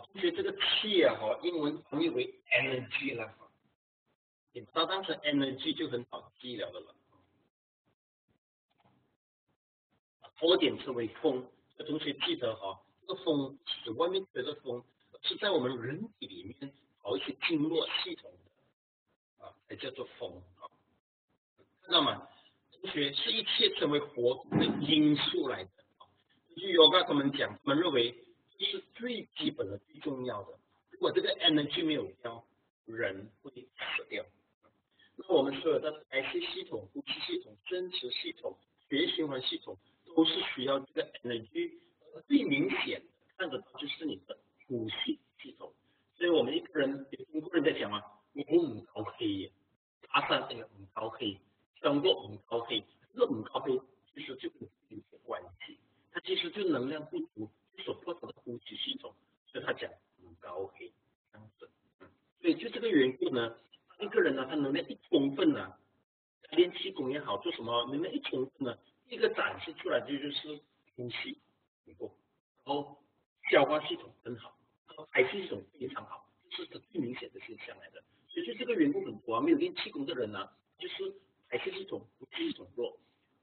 同学，这个气啊，哈，英文翻译为 energy 了，你把它当成 energy 就很好记了的了。火点称为风，同学记得哈，这个风是外面吹的风，是在我们人体里面跑一些经络系统的啊，才叫做风啊。看到吗？同学是一切成为活动的因素来的。据 yoga 他们讲，他们认为这是最基本的、最重要的。如果这个 energy 没有掉，人会死掉。那我们所有的排泄系统、呼吸系统、生殖系统、血液循环系统。都是需要这个 energy，最明显的看得到就是你的呼吸系统。所以我们一个人，有中国人在讲啊，我唔高黑，爬山那个唔高黑，穿过唔高黑，这个唔高黑其实就跟有些关系，它其实就能量不足，所破他的呼吸系统，所以他讲高黑这样子。所以就这个缘故呢，一个人呢，他能量一充分呢，练气功也好，做什么能量一充分呢？一个展示出来就就是呼吸不够，然后消化系统很好，然后排泄系统非常好，这是最明显的现象来的。所以就这个缘故很多啊，没有练气功的人呢，就是排泄系统、呼吸系统弱，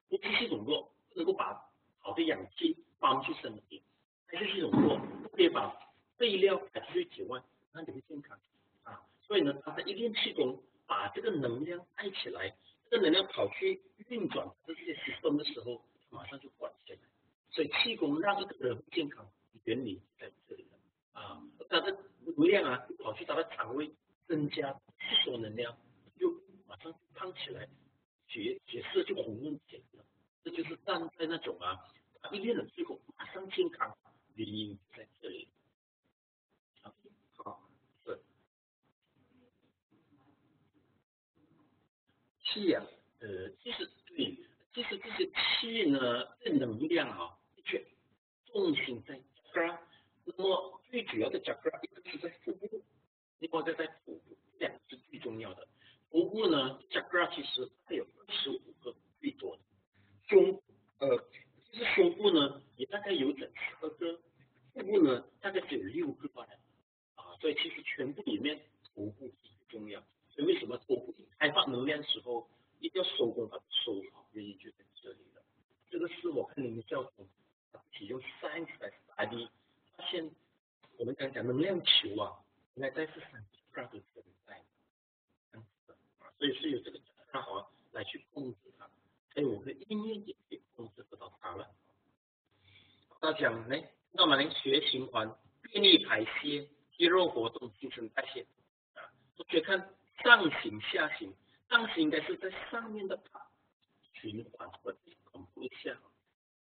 呼吸系统弱不能够把好的氧气帮去身体，它就是一种弱不可以把废料排出去体外，那你会健康啊。所以呢，他在一练气功，把这个能量带起来。这个能量跑去运转这些系统的时候，马上就管起来。所以气功让这个人健康，原理在这里了啊。它的能量啊，跑去他的肠胃，增加吸收能量，就马上胖起来，血血色就红润起来了。这就是站在那种啊，一练了气功，马上健康，原因在这里。气啊，呃，其实对，其实这些气呢，这能量啊，的确重心在 chakra，那么最主要的 chakra 一个是在腹部，另外再在腹部，这两个是最重要的。腹部呢，chakra 其实它有二十五个最多的，胸，呃，胸部呢也大概有整十二个，腹部呢大概只有六个吧，啊，所以其实全部里面头部最重要。所以为什么头部开发能量的时候一定要收工把它收好？原因就在这里了。这个是我看你们教授启用 science 来 study，发现我们刚讲能量球啊，应该在是三十克的存在，这样子啊，所以是有这个刚好来去控制它，还有我的意念也可以控制不到它了。他讲呢，那么能血液循环、便利排泄、肌肉活动、新陈代谢啊，同学看。上行下行，上行应该是在上面的爬循环或者恐怖下，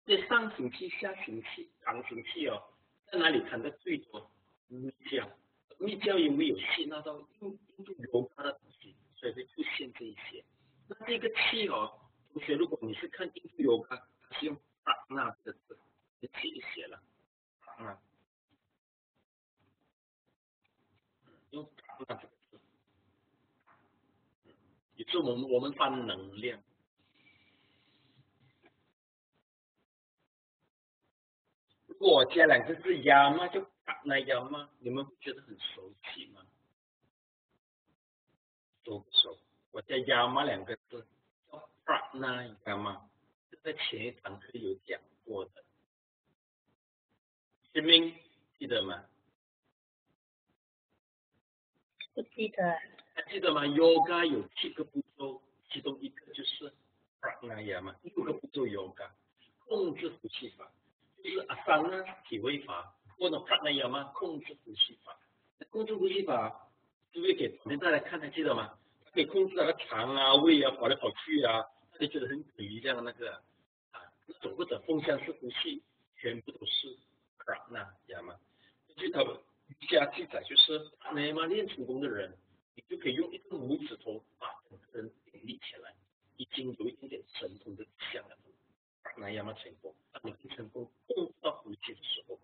这上行气、下行气、长行气哦，在哪里看的最多？密教，密教因为有吸纳到印印度油它的东西，所以会出现这一些。那这个气哦，同学，如果你是看印度油它是用大那个字，就写一写了，啊，用大那这个字。也是我们我们翻能量。如果我加两个字“压”嘛，就那压嘛，你们不觉得很熟悉吗？熟不熟？我加“压”嘛两个字，叫“发那压嘛”，这在前一堂课有讲过的，前面记得吗？不记得。还记得吗？Yoga 有七个步骤，其中一个就是 Pranayama 嘛，六个步骤 Yoga，控制呼吸法，就是 Asana 体位法，或者 Pranayama，控制呼吸法。控制呼吸法，是不是给大家来看？还记得吗？可以控制那个肠啊、胃啊跑来跑去啊，大家觉得很诡异这样那个啊，总或者风向是呼吸，全部都是 prana 呀嘛。据他瑜伽记载，就是那嘛练成功的人。你就可以用一个拇指头把整个人顶立起来，已经有一点点神通的迹象了。那样嘛成功，当你成功控制到呼吸的时候，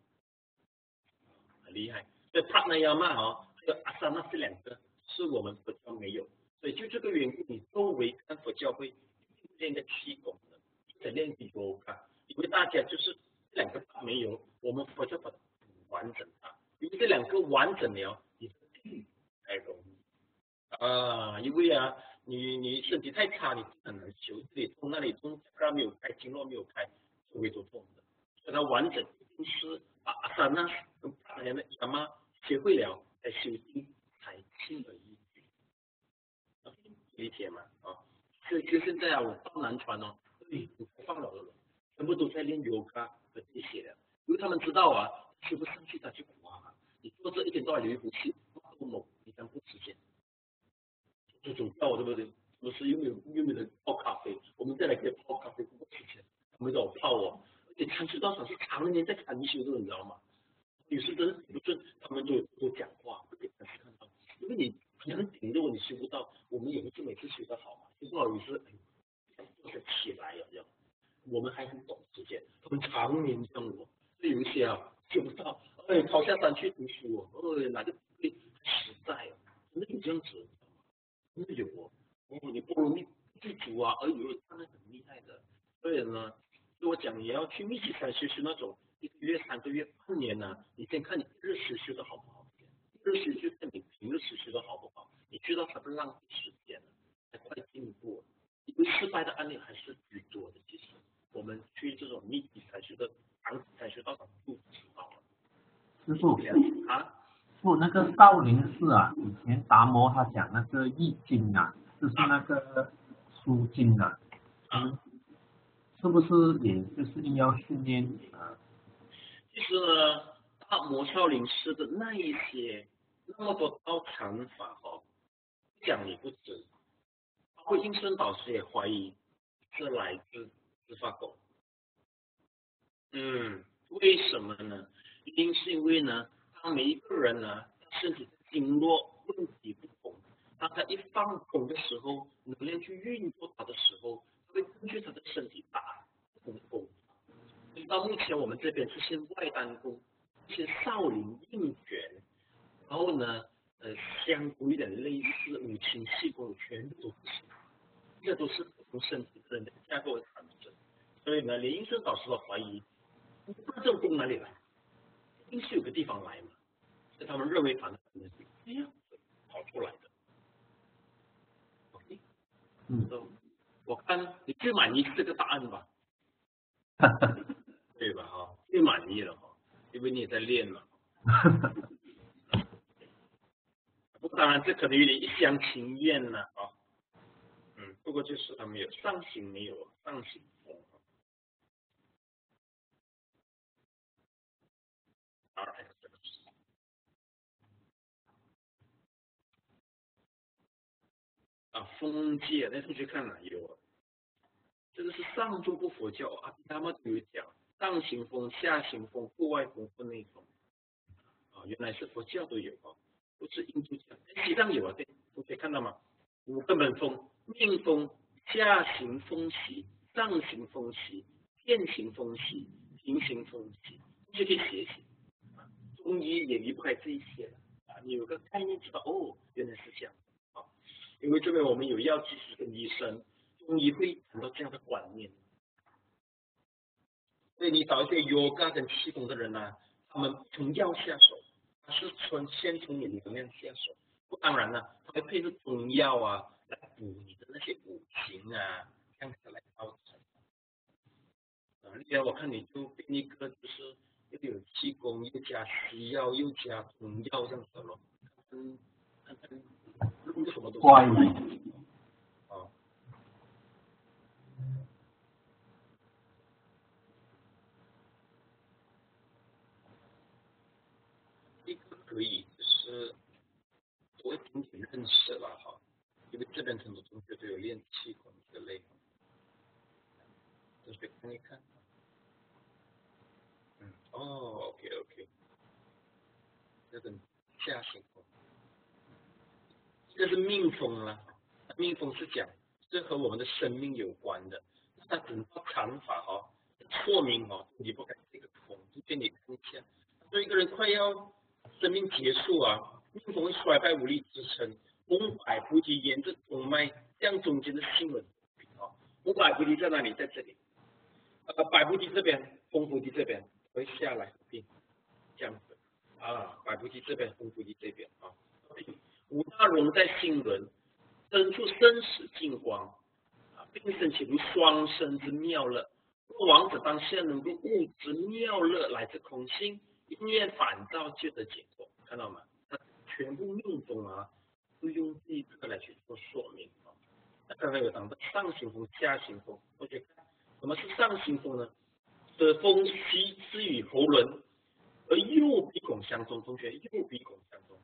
很厉害。所以帕那亚嘛哦，还有阿萨那这两个是我们佛教没有，所以就这个缘故，你周围看佛教会练个气功的，在练比多卡，因为大家就是这两个没有，我们佛教把它完整啊，因为这两个完整了，你的定才容易。啊，因为啊，你你身体太差，你很难修，这里痛那里痛，它没有开，经络没有开，周围都痛的。所以它完整就是把阿三呐跟大人的阿妈学会了，才修心才轻而易举。理解吗？所以就现在啊，我放南传哦，哎，我放老的人，全部都在练油咖和这些的，因为他们知道啊，修不上去他就垮了。你做这一天到晚留一股气，那么猛，你将不实现。这种药对不对？不是又没有又没人泡咖啡，我们再来可以泡咖啡不值钱，没找泡哦。而且参差道场是常年在参修的，你知道吗？有时真的顶不顺，他们都都讲话，不给参师看到。因为你你很顶着我，你修不到，我们也不是每次修得好。不好意思哎，做得起来了这样。我们还很懂时间，他们常年这样我，所以有一些啊就不到，哎，跑下山去读书哦，哎，哪个会实在哦，真的有这样子。真的有哦，哦，你不容易自主啊，而有他们很厉害的。所以呢，跟我讲你要去密集山修是那种一个月、三个月、半年呢，你先看你日时修的好不好，日时就看你平日时修的好不好，你知道它不浪费时间了，才快进步。因为失败的案例还是居多的，其实我们去这种密集山修的长期山修道场不知道了。师傅啊。不，那个少林寺啊，以前达摩他讲那个易经啊，就是那个书经啊，嗯，是不是也就是硬要训练啊？其实呢，大摩少林寺的那一些那么多道禅法哦，讲你不知，包括应生导师也怀疑是来自司法狗。嗯，为什么呢？一定是因为呢。当每一个人呢，身体的经络问题不同，当他一放空的时候，能量去运作它的时候，会根据他的身体打不同的功。所以到目前我们这边是先外丹功，先少林印拳，然后呢，呃，相对一点类似五禽气功，全部都不行，这都是不同身体人的架构产生。所以呢，连医生导师都怀疑，不知道这种功哪里来？一定是有个地方来嘛，所以他们认为反正可能是这样跑出来的。OK，嗯，我看你最满意这个答案吧，对吧？哈，最满意了哈，因为你也在练嘛。不，当然这可能有点一厢情愿了啊。嗯，不过就是他没有上行，没有上行。啊，封建，那同学看哪有？这个是上座部佛教啊，他们都有讲，上行风、下行风、户外风、户内风。啊，原来是佛教都有啊，不是印度教。西藏有啊，对，同学看到吗？五个门风、命风、下行风息、上行风息、变行风息、平行风息，这些学习。中医也离不开这一些啊，你有个概念知道哦，原来是这样啊。因为这边我们有药剂师跟医生，中医会谈到这样的观念。所以你找一些有肝跟气功的人呢，他们从药下手，是从先从你能量下手。不当然呢，他会配合中药啊，来补你的那些五行啊，这样子来调整。啊，那边我看你就变一个就是。又有气功，又加西药，又加中药，这样子咯。嗯，看看弄个什么东西。啊。一个可以就是多一点点认识了哈，因为这边很多同学都有练气功之类的，同学看一看。嗯哦，OK OK，这个下行风，这是命风了。命风是讲是和我们的生命有关的。那整个禅法哈，错明哈，离不开这个风。就给你看一下，当一个人快要生命结束啊，命风会衰败无力支撑，红百菩提沿着动脉向中间的心轮啊，红百菩提在哪里？在这里。呃，百菩提这边，红菩提这边。会下来并这样子啊，百菩提这边，红菩提这边啊。五大龙在心轮，生出生死净光，啊，并生起如双生之妙乐。若王者当下能够悟之妙乐来自空性，因念反照就的解脱，看到吗？它全部命中啊，都用这一个来去做说明啊。那刚刚有讲到上行风、下行风，同学看什么是上行风呢？的风息之与喉轮，而右鼻孔相通。同学，右鼻孔相通，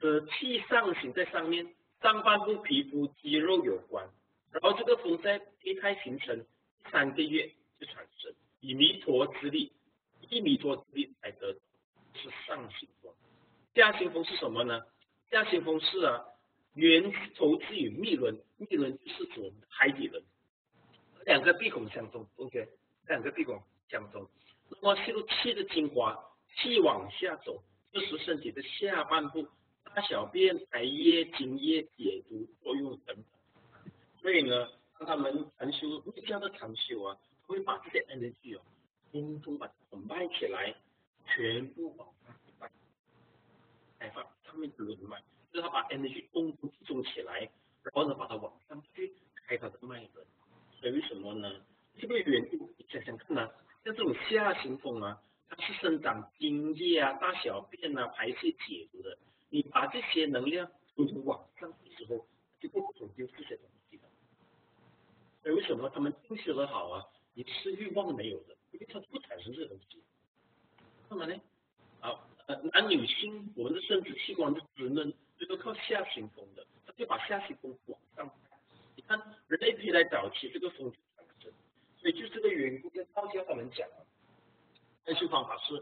的气上行在上面，上半部皮肤肌肉有关，然后这个风在胚胎形成。三个月就产生，以弥陀之力，一米多之力才得是上行风。下行风是什么呢？下行风是啊，源头之于密轮，密轮就是指海底轮，两个闭孔相通，同学，两个闭孔相通。那么吸入气的精华，气往下走，就是身体的下半部，大小便、排液、津液、解毒作用等等。所以呢。他们禅修密教的禅修啊，会把这些 energy 哦，通通把它脉起来，全部往上带，开放上面轮脉，就是他把 energy 通通集中起来，然后呢把它往上去开它的脉轮。所以为什么呢？这个原因，你想想看呢，像这种下行风啊，它是生长津液啊、大小便啊、排泄解毒的。你把这些能量通通往上的时候，就不拯救这些东西。所以为什么他们进修的好啊？你是欲望没有的，因为他不产生这东西。干嘛呢？好，呃，男女性我们的生殖器官的滋润，这个靠下行风的，他就把下行风往上。你看人类胚胎早期这个风就产生，所以就这个缘故，跟道教他们讲啊，练修方法是，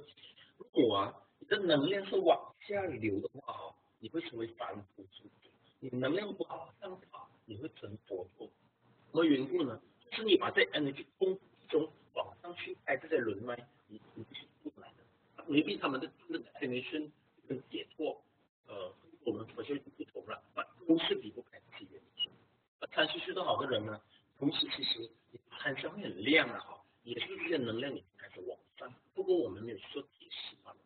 如果啊你的能量是往下流的话啊，你会成为凡夫俗子；你能量不往上跑，你会成佛陀。什么缘故呢？是你把这 energy 中往上去开这些轮脉，你你是不来的。未必他们的的 definition 跟解脱，呃，我们佛教不同了，都是离不开这些元素。参修修得好的人呢，同时其实你参相会很亮啊，哈，也是这些能量已经开始往上。不过我们没有说解释罢了。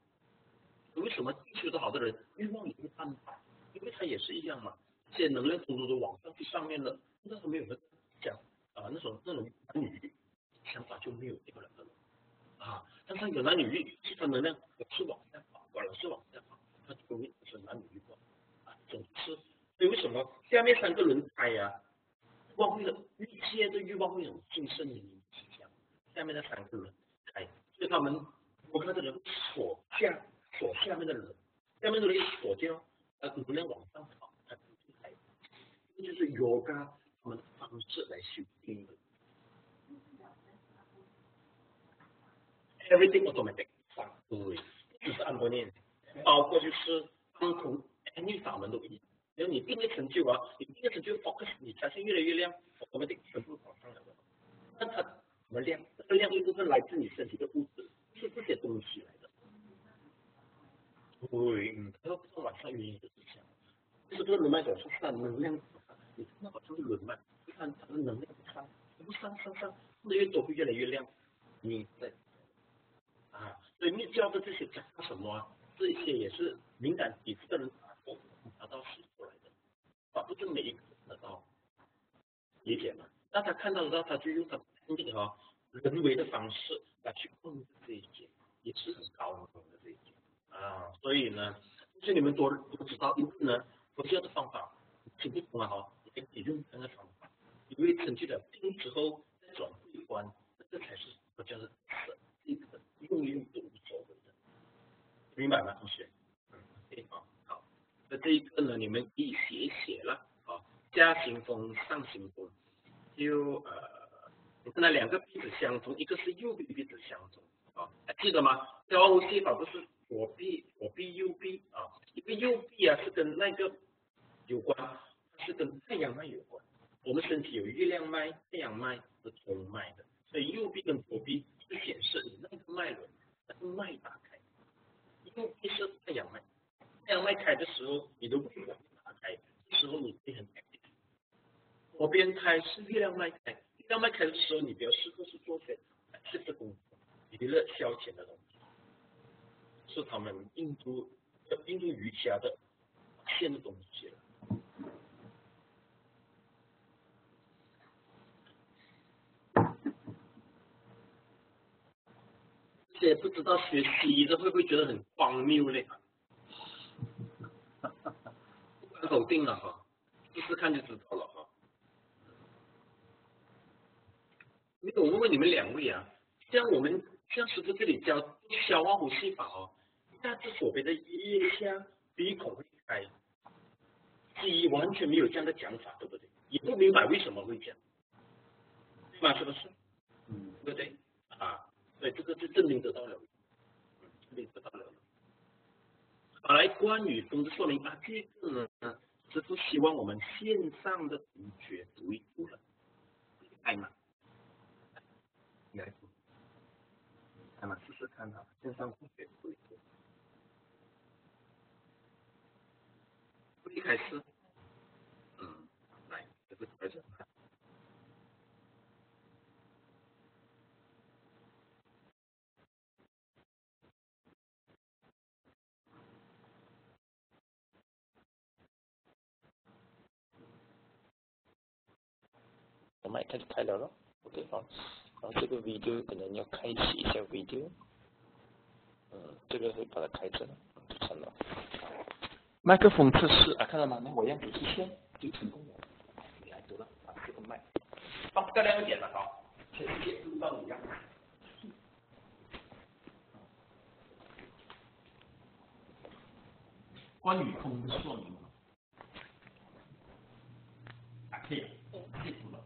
为什么修得好的人欲望也会淡薄？因为他也是一样嘛，这些能量通通都往上去上面了，那他没有那。讲啊，那种那种男女想法就没有这个人了啊。但是有男女欲，其他能量老是往下跑，老是往下跑，他就容易是男女欲望啊。总是，所以为什么下面三个轮胎呀，望会的欲界的欲望会很精神的影响，下面的三个轮胎，所以他们我看这人锁下锁下面的轮，下面的轮锁掉，呃，能量往上跑，它不开，这就是 yoga。他们的方式来修定的，everything automatic，对，就是按摩念，包括就是不同 any 法门都一样。只要你定力成就啊，你定力成就 focus，你才是越来越亮，automatic 全部往上来的。那它怎么亮？这个亮一部分来自你身体的物质，是这些东西来的。对，嗯，它到晚上原因就是这样，就是这个人脉总是上能量。你看到好像是轮脉，你看它的能量上，不上上上，那越多会越来越亮。你在，所以密教的这些讲什么？这些也是敏感体质的人拿到使出来的，啊，不是每一个人得到理解吗？那他看到的话，他就用他这个哈人为的方式来去控制这一些，也是很高明的这一些啊。所以呢，就是你们多都知道，因为呢，佛教的方法挺不同啊哈。你用那个方法，因为成就了定之后再转闭关，这才是我叫做是一个用用都无所谓的，明白吗，同学？嗯，好，那这一个呢，你们可以写一写了，啊，下行风、上行风，就呃，你看那两个鼻子相同，一个是右鼻鼻子相同，啊，还记得吗？交互写法不是左臂左臂右臂啊，因为右臂啊是跟那个有关。是跟太阳脉有关，我们身体有月亮脉、太阳脉和中脉的，所以右臂跟左臂是显示你那个脉轮，那个脉打开。右臂是太阳脉，太阳脉开的时候，你的胃打开，这时候你会很 active。左边开是月亮脉开，月亮脉开的时候，你比较适合是做些这个工作，娱乐消遣的东西，是他们印度的印度瑜伽的现的东西了。些不知道学西医的会不会觉得很荒谬嘞？不敢否定了哈，试试看就知道了哈。那我问问你们两位啊，像我们像师傅这里教消化呼吸法哦，但是左边的腋下鼻孔会开，西医完全没有这样的讲法，对不对？也不明白为什么会这样，对吗？是不是？嗯，对不对？对，这个就证明得到了，嗯，证明得到了。来关于风的说明啊，这个呢，只是希望我们线上的同学读一读了，爱吗？来读，爱吗？试试看啊，线上同学读一读。一开始，嗯，来，这个开始麦开始开了咯，OK 好，然后这个 video 可能要开启一下 video，嗯，这个会把它开着，就成了。麦克风测试啊，看到吗？那我样子一线就成功了，你来读了。啊，这个麦，放大亮一点了哈，全世界录到你样。关于风的说明，啊，可以，记住了。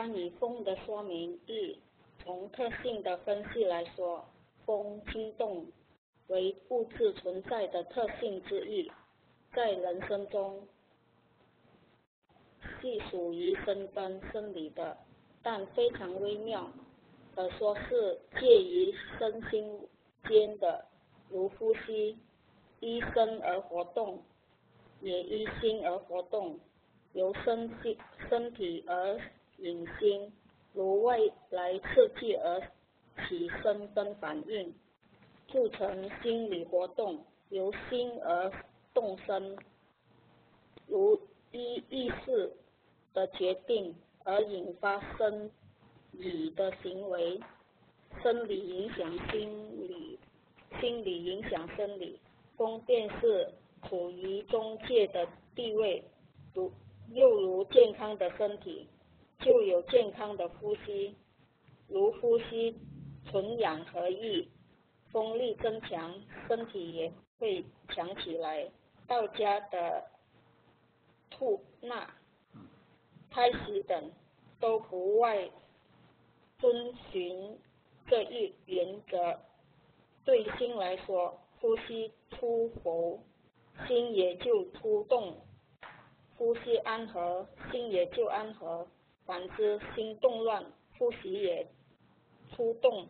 关于风的说明一，从特性的分析来说，风轻动为物质存在的特性之一，在人生中系属于生根生理的，但非常微妙，可说是介于身心间的，如呼吸，依身而活动，也依心而活动，由身心身体而引心，如外来刺激而起生根反应，促成心理活动，由心而动身，如依意识的决定而引发生理的行为，生理影响心理，心理影响生理，风便是处于中介的地位，如又如健康的身体。就有健康的呼吸，如呼吸纯氧合一，风力增强，身体也会强起来。道家的吐纳、胎息等都不外遵循这一原则。对心来说，呼吸出活，心也就出动；呼吸安和，心也就安和。反之，心动乱，呼吸也出动；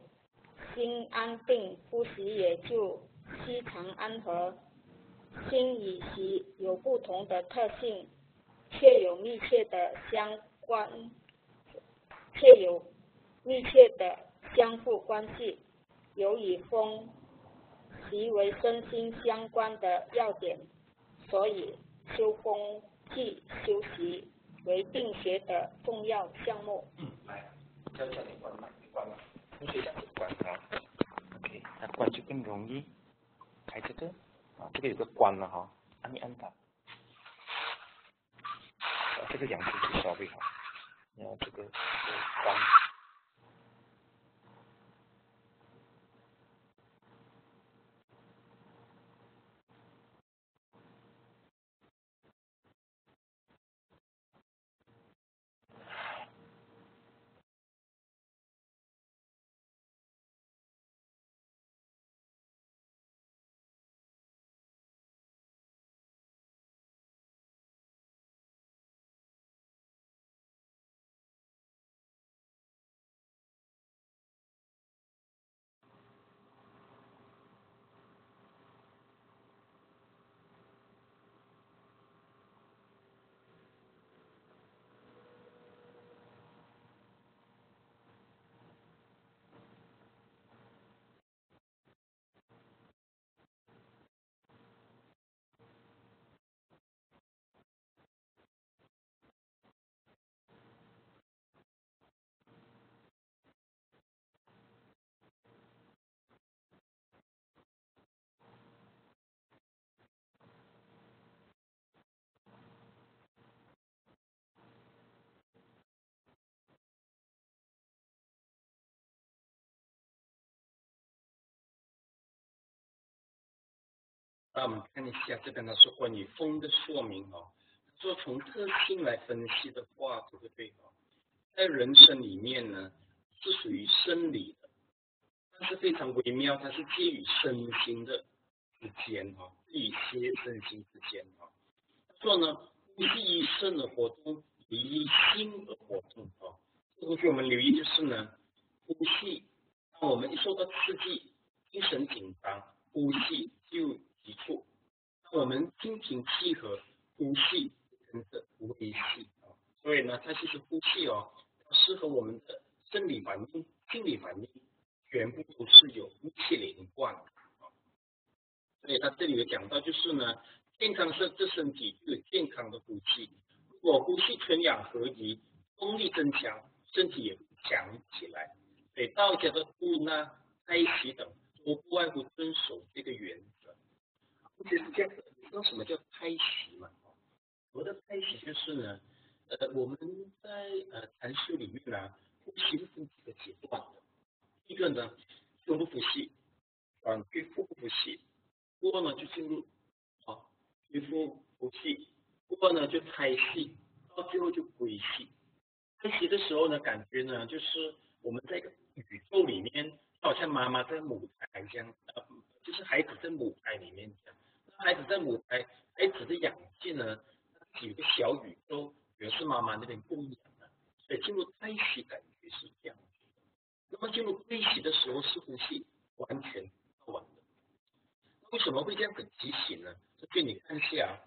心安定，呼吸也就息长安和。心与息有不同的特性，却有密切的相关，却有密切的相互关系。由于风息为身心相关的要点，所以修风即修息。为病学的重要项目。嗯，来，教教你关麦，关了，同学这样子关啊。OK，那关就更容易。开这个，啊，这个有个关了哈，按一按它。啊，这个氧气就稍微好，然后这个这个关。那我们看一下这边呢是关于风的说明哦。说从特性来分析的话，对不对哦？在人生里面呢，是属于生理的，但是非常微妙，它是介于身心的之间哈，一些身心之间哈。说呢，呼吸以肾的活动，以心而活动啊。这东西我们留意就是呢，呼吸，当我们一受到刺激，精神紧张，呼吸就急促；我们心平气和，呼吸跟着微细啊。所以呢，它其实呼吸哦。适合我们的生理反应、心理反应，全部都是有呼气连贯的。所以他这里有讲到，就是呢，健康是这身体就有健康的呼吸。如果呼吸纯氧合一，功力增强，身体也强起来。所以道家的呼纳、胎息等，都不外乎遵守这个原则。就是这样子，你知道什么叫拍戏吗？我的拍戏就是呢。呃，我们在呃禅修里面呢，呼吸是分几个阶段的。一个呢，胸部呼吸，啊，对腹部呼吸，过呢就进入啊恢复呼吸，过呢就拍戏，到最后就归息。拍息的时候呢，感觉呢就是我们在宇宙里面，好像妈妈在母胎这样，就是孩子在母胎里面这样。孩子在母胎，孩子的氧气呢，几个小宇宙。也是妈妈那边供养的，所以进入胎息感觉是这样子。那么进入归息的时候是呼吸完全靠完的。为什么会这样子提醒呢？就给你看一下，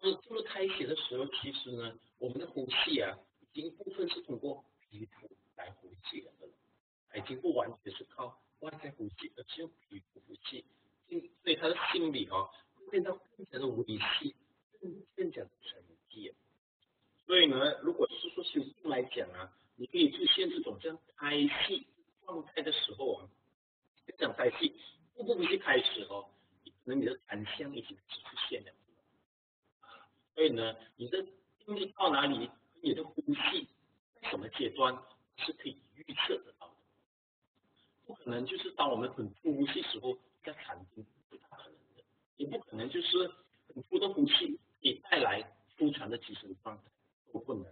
就是进入胎息的时候，其实呢，我们的呼吸啊，已经部分是通过皮肤来呼吸的了，已经不完全是靠外在呼吸，而是用皮肤呼吸。所以他的心理哈，变得更加的维系，更更加的沉寂。所以呢，如果是说修行来讲啊，你可以出现这种像胎气状态的时候啊，讲胎气，腹部呼吸开始哦，可能你的胆相已经出现了。所以呢，你的精力到哪里，你的呼吸在什么阶段是可以预测得到的。不可能就是当我们很粗呼吸时候在禅定，也不可能就是很粗的呼吸也带来出禅的精神状态。都不能，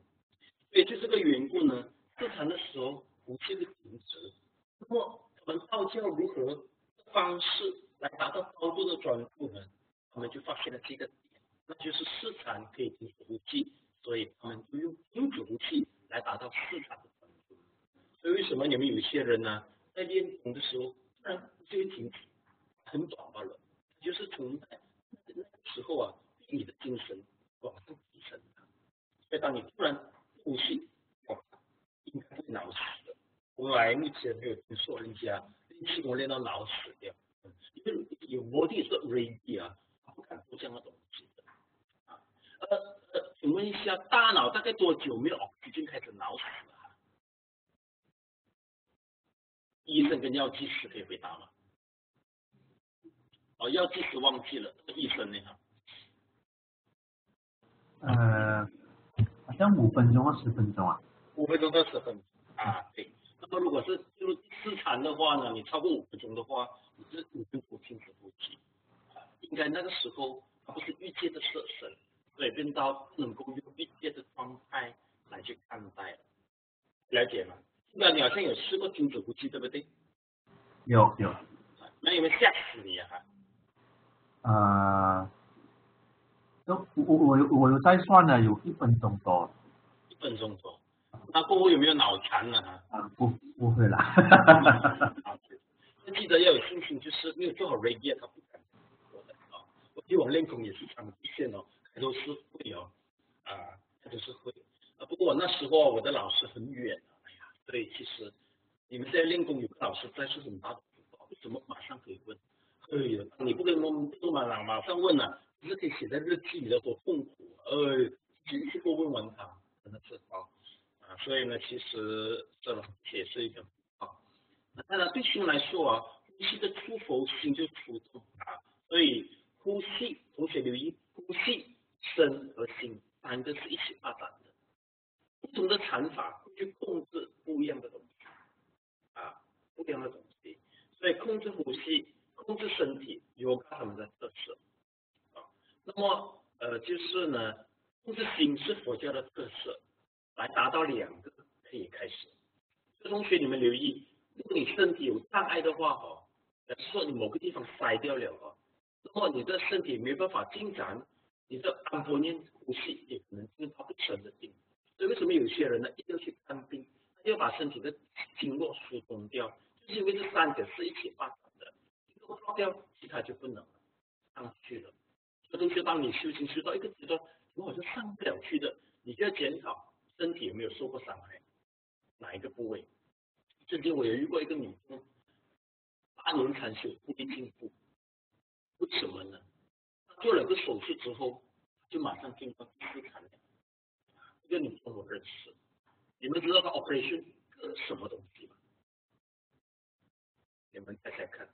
所以就这个缘故呢，正常的时候呼吸会停止。那么我们道教如何方式来达到高度的专注呢？他们就发现了这个点，那就是四禅可以停止呼吸，所以他们就用停止呼吸来达到四禅的专注。所以为什么你们有些人呢，在练功的时候突然就会停止，很短罢了，就是从那个时候啊，你的精神往上提升。当你突然呼吸，哇，应该会脑死的。从来目前没有听说人家练气功练到脑死掉，因为有魔力是 ready 啊，不敢做这样的东西的。啊，呃呃，请问一下，大脑大概多久没有已经开始脑死了？医生跟药剂师可以回答吗？哦，药剂师忘记了，医生呢？呃。好像五分钟或十分钟啊，五分钟到十分钟啊，对。那么如果是就是自残的话呢，你超过五分钟的话，你是五分钟停止呼吸，应该那个时候它不是欲界的色身，所以变到能够用欲界的状态来去看待了，了解吗？那你好像有试过停止呼吸，对不对？有有。那有没有吓死你啊？啊。我我我我有在算了，有一分钟多。一分钟多，那过后有没有脑残了哈？啊，不不会啦。记得要有信心，就是没有做好 ready，他不敢做的啊。我以往练功也是常出现哦，他都是会哦，啊，他都是会。啊，不过我那时候我的老师很远，哎呀，所以其实你们在练功有个老师在是很大的福报，为什么马上可以问？哎呀，你不跟我们都马上马上问了。你是可以写在日记里的多痛苦，呃，一次过问完他，真的是啊，啊，所以呢，其实这种也是一个啊，当然对心来说啊，呼吸的出佛心就出动啊，所以呼吸，同学留意，呼吸身和心三个是一起发展的，不同的禅法去控制不一样的东西，啊，不一样的东西，所以控制呼吸，控制身体有他们的特色啊。那么呃就是呢，控制心是佛教的特色，来达到两个可以开始。同学你们留意，如果你身体有障碍的话哦，假如说你某个地方塞掉了哦，那么你的身体没办法进展，你的安波念呼吸也可能因为它不成的病。所以为什么有些人呢一定要去看病，要把身体的经络疏通掉，就是因为这三者是一起发的，一个放掉，其他就不能上去了。这东西，当你修行修到一个阶段，如果是上不了去的，你就要检讨身体有没有受过伤害，哪一个部位。曾经我也遇过一个女生，八年禅修不会进步，为什么呢？她做了个手术之后，就马上进入第四禅了。这个女生我认识，你们知道她 operation 个什么东西吗？你们猜猜看，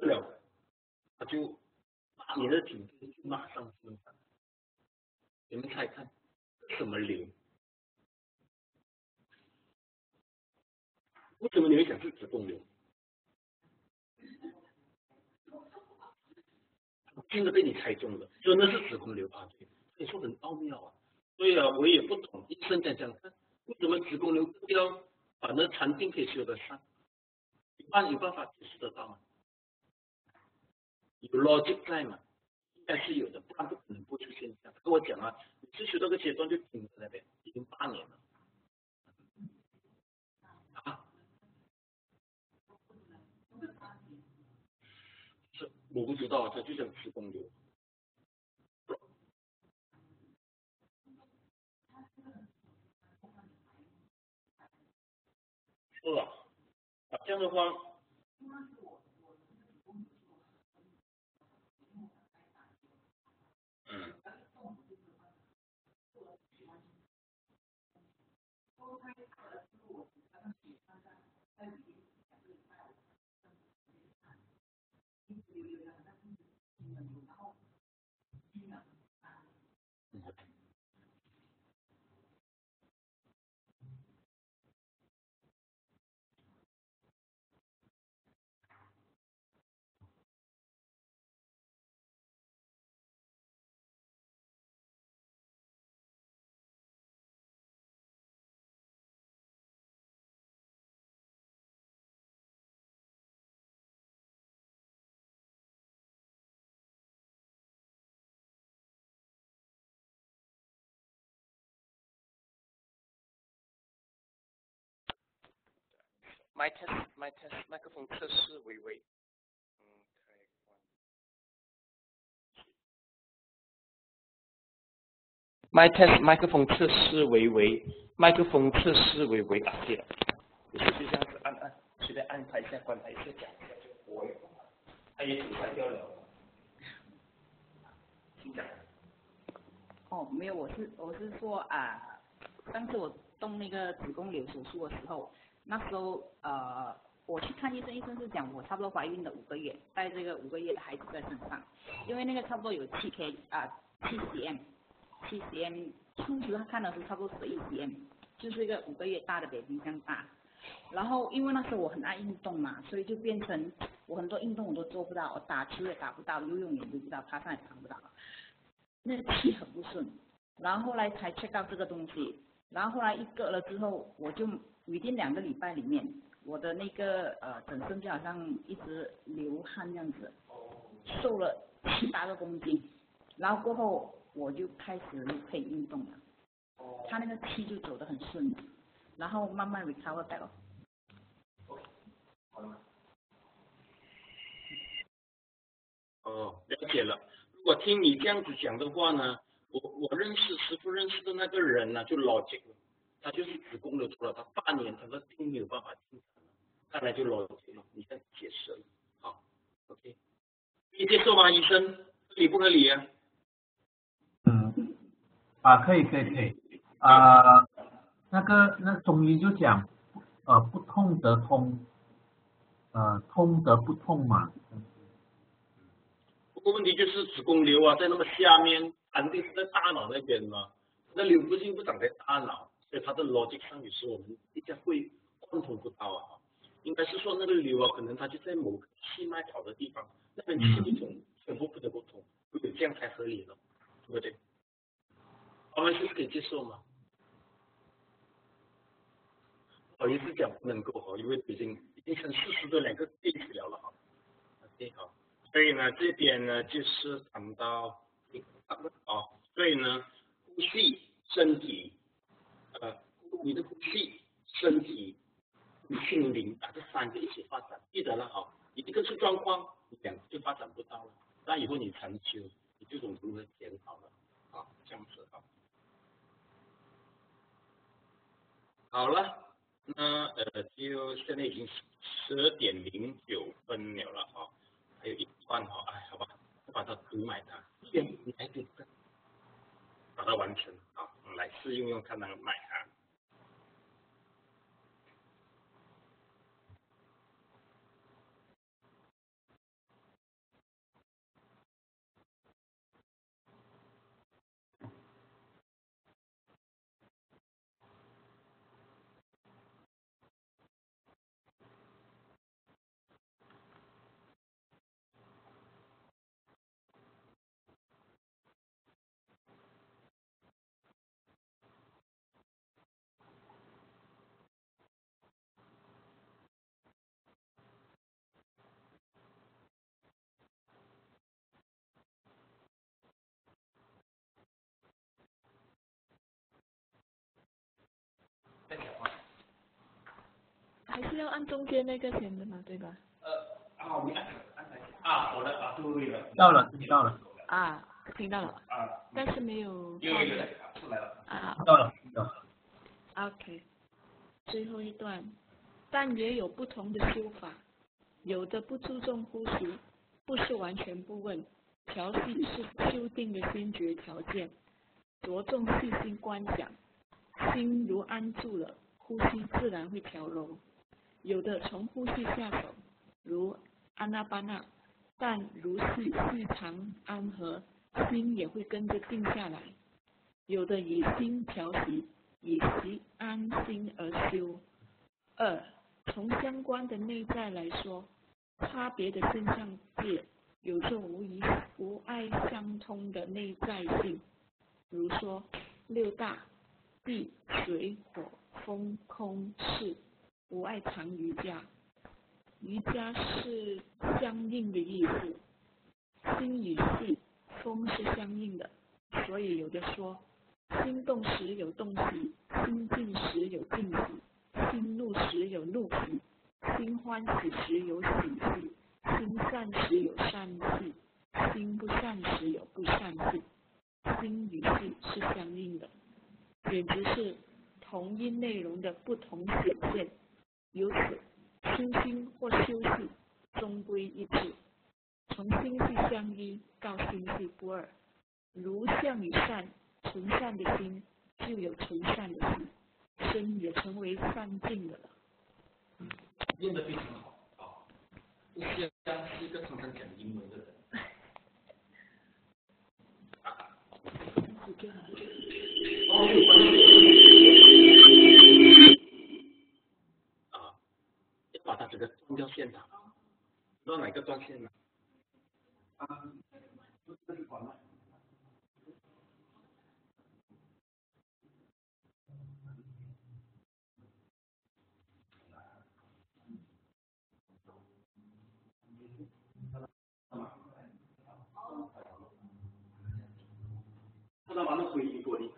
不了，他就八年的颈椎就马上生长。你们猜看，什么瘤？为什么你会想是子宫瘤？真的被你猜中了，真的是子宫瘤啊！你说很奥妙啊，对啊，我也不懂。医生在讲看，为什么子宫瘤不掉，反而肠镜可以修得上？有办有办法解释得到吗？有逻辑在吗？应该是有的，不然不可能不出现这样。跟我讲啊，你是修到个阶段就停在那边，已经八年了。啊？这我不知道，这就叫子宫瘤。是？啊，这样的话，嗯，麦 test 麦 test 麦克风测试微微，嗯，开关。麦 test 麦克风测试微微，麦克风测试微微打开了，有时就这样子按按，随便按它一下，关它一下，讲一下就播了，它也阻断掉了。请讲。哦，没有，我是我是说啊，上次我动那个子宫瘤手术的时候。那时候呃，我去看医生，医生是讲我差不多怀孕了五个月，带这个五个月的孩子在身上，因为那个差不多有七 K 啊七 cm，七 cm，初时他看的时候差不多十一 cm，就是一个五个月大的 baby 这样大。然后因为那时候我很爱运动嘛，所以就变成我很多运动我都做不到，我打球也打不到，游泳也游不到，爬山也爬不到，那气很不顺。然后后来才 check 到这个东西，然后后来一个了之后，我就。已经两个礼拜里面，我的那个呃整身就好像一直流汗样子，瘦了七八个公斤，然后过后我就开始可以运动了，他那个气就走得很顺了，然后慢慢 recover back。哦，了解了。如果听你这样子讲的话呢，我我认识师傅认识的那个人呢，就老几了。他就是子宫瘤出了，他半年他的病没有办法进展了，看来就老结了。你在解释了，好，OK，可以接受吗？医生，合理不合理啊？嗯，啊，可以可以可以，啊，那个那中医就讲，呃，不痛则通，呃，通则不痛嘛。不过问题就是子宫瘤啊，在那么下面，肯定是在大脑那边嘛，那瘤不性不长在大脑。所以它的逻辑上也是我们一家会贯通不到啊。应该是说那个瘤啊，可能它就在某个气脉跑的地方，那边气一种全部不得不通，有这样才合理了，对不对？我们是可以接受吗？不好意思讲不能够哈，因为已经已经成事实的两个例子了了哈。OK 好，所以呢这边呢就是谈到，哦，所以呢呼吸身体你的呼吸身体心灵把这三个一起发展，记得了哈，一个是状况，两个就发展不到了，那以后你长修你就懂如何减少了啊，这样子啊。好了，那呃，就现在已经十点零九分了了哈，还有一段哈，哎，好吧，把它读满它，一点你还得把它完成啊，我们来试用用看能买啊。还是要按中间那个先的嘛，对吧？呃，啊，我们按按啊，好的啊，对了。到了，到了。啊，听到了。啊。但是没有。又又出来了。啊。到了，到了。OK，最后一段，但也有不同的修法，有的不注重呼吸，不是完全不问，调息是修定的先决条件，着重细心观想，心如安住了，呼吸自然会调柔。有的从呼吸下手，如阿那巴那，但如是日常安和，心也会跟着定下来。有的以心调息，以息安心而修。二，从相关的内在来说，差别的现象界有着无疑无碍相通的内在性，比如说六大地水火风空是。无爱藏瑜伽，瑜伽是相应的意思，心与气、风是相应的，所以有的说，心动时有动息，心静时有静息，心怒时有怒息，心欢喜时有喜气，心善时有善气，心不善时有不善气，心与气是相应的，简直是同一内容的不同显现。由此，修心或修息终归一致，从心系相依到心系不二。如向与善，存善的心就有存善的心，身也成为善境的了。用的非常好啊！不是是一个常常讲英文的人。这个断掉线的，断哪个断线呢？啊，这是管了。看到完了回应过你。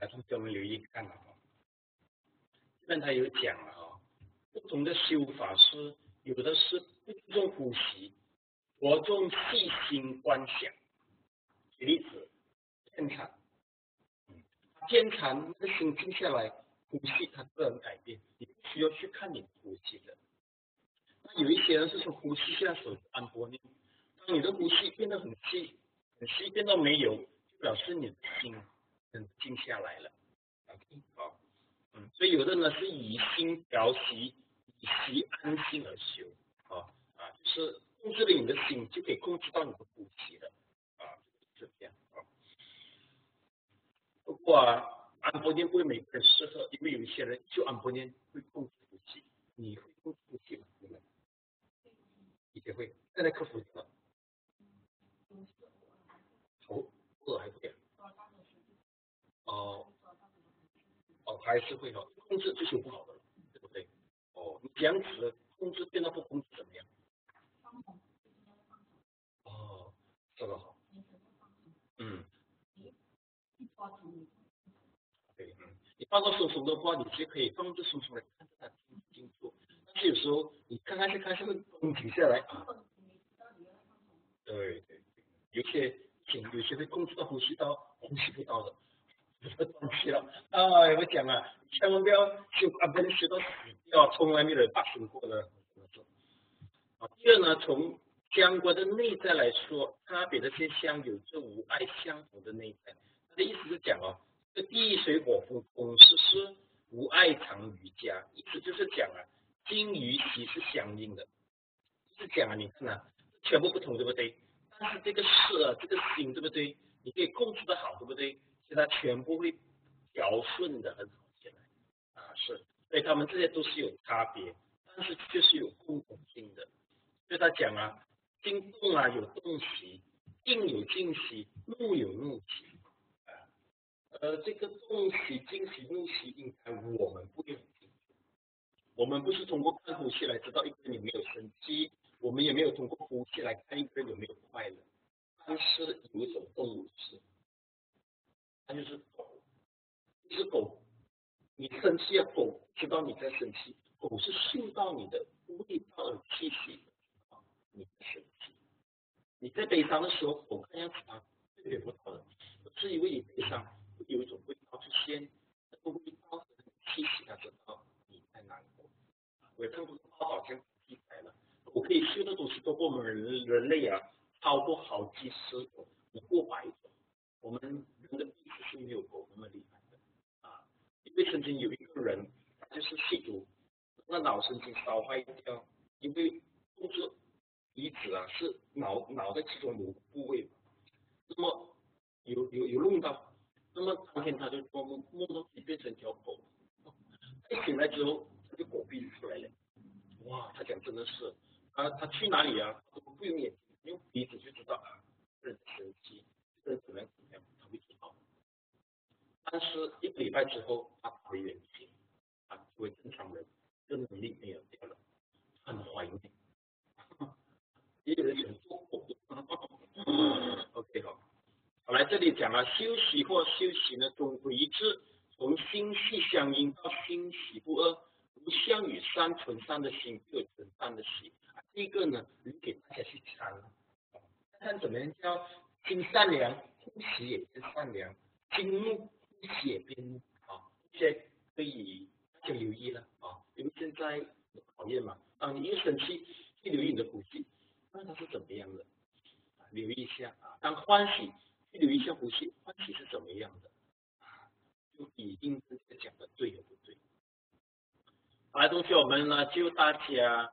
来，同学们留意看了哈，这边他有讲了哈，不同的修法是有的是不注重呼吸，着重细心观想。举例子，天禅，嗯，天禅那个心静下来，呼吸它自然改变，你不需要去看你的呼吸的。那有一些人是说呼吸下手安波念，当你的呼吸变得很细，很细变到没有，就表示你的心很静下来了。OK，好，嗯，所以有的呢是以心调息，以息安心而修，啊啊，就是控制了你的心，就可以控制到你的呼吸了。是这样啊，不过啊，安波念不会每个人适合，因为有一些人就安波念会控制呼吸，你会控制呼吸吗？你们？你学会，现在克服了。头饿还不点？哦，哦，还是会哈，控制就是不好的，对不对？哦，你这样子控制变到不控制怎么样？哦，这个好。嗯，对，嗯，你放到松松的话，你就可以放着松松来看着它清楚。但是有时候你看看去看，是会绷紧下来。对对对，有些，有些会控制到呼吸道，呼吸不到的，放弃了。哎，我讲啊，千万不要修啊，不能修到死掉，从来没有发生过的。啊，第二呢，从相关的内在来说，差别的现象有着无碍相同的内在。他的意思是讲哦，这地水火风空是是无碍常瑜伽，意思就是讲啊，金与其是相应的，是讲啊，你看啊，全部不同对不对？但是这个事啊，这个心对不对？你可以控制的好对不对？其它全部会调顺的很好起来啊，是，所以他们这些都是有差别，但是却是有共同性的。所以他讲啊。心动啊，有动习；静有静习，怒有怒习。呃，这个动习、静习、怒习，应该我们不会很清楚。我们不是通过看呼吸来知道一个人有没有生气，我们也没有通过呼吸来看一个人有没有快乐。但是有一种动物是，就是狗，一只狗，你生气啊，狗知道你在生气，狗是嗅到你的味道而气息。你的生气，你在悲伤的时候，狗看样子它特别不好的，是因为你悲伤有一种味道出现，那个味道很气息，它知道你在难过。我也看过报道这样记载了，我可以嗅的东西都过我们人人类啊，超过好几十种，不过百种。我们人的鼻子是没有狗那么厉害的啊，因为曾经有一个人，他就是吸毒，那脑神经烧坏掉，因为控制。鼻子啊，是脑脑的其中某个部位，那么有有有弄到，那么当天他就做梦，梦到自己变成条狗，一醒来之后他就狗鼻子出来了，哇，他讲真的是，他他去哪里啊，都不用眼睛，用鼻子就知道啊，人生气，这个怎么样怎么样，他会知道。但是一个礼拜之后，他回原形，啊，作为正常人，这个能力没有掉了，很怀念。也有人喜欢做狗，OK 好，好来这里讲了休息或休息呢，总归一致，从心系相应到心喜不二，无相与三存三的心，就存三的喜。第一个呢，你给大家去参，看怎么样叫心善良，呼吸也是善良，心怒呼吸变啊，这些可以就留意了啊，因为现在考验嘛，当你一生气，去留意你的呼吸。那它是怎么样的？留意一下啊！当欢喜，去留意一下呼吸，欢喜是怎么样的？啊就一定是讲的对不对？好，同学，我们呢就大家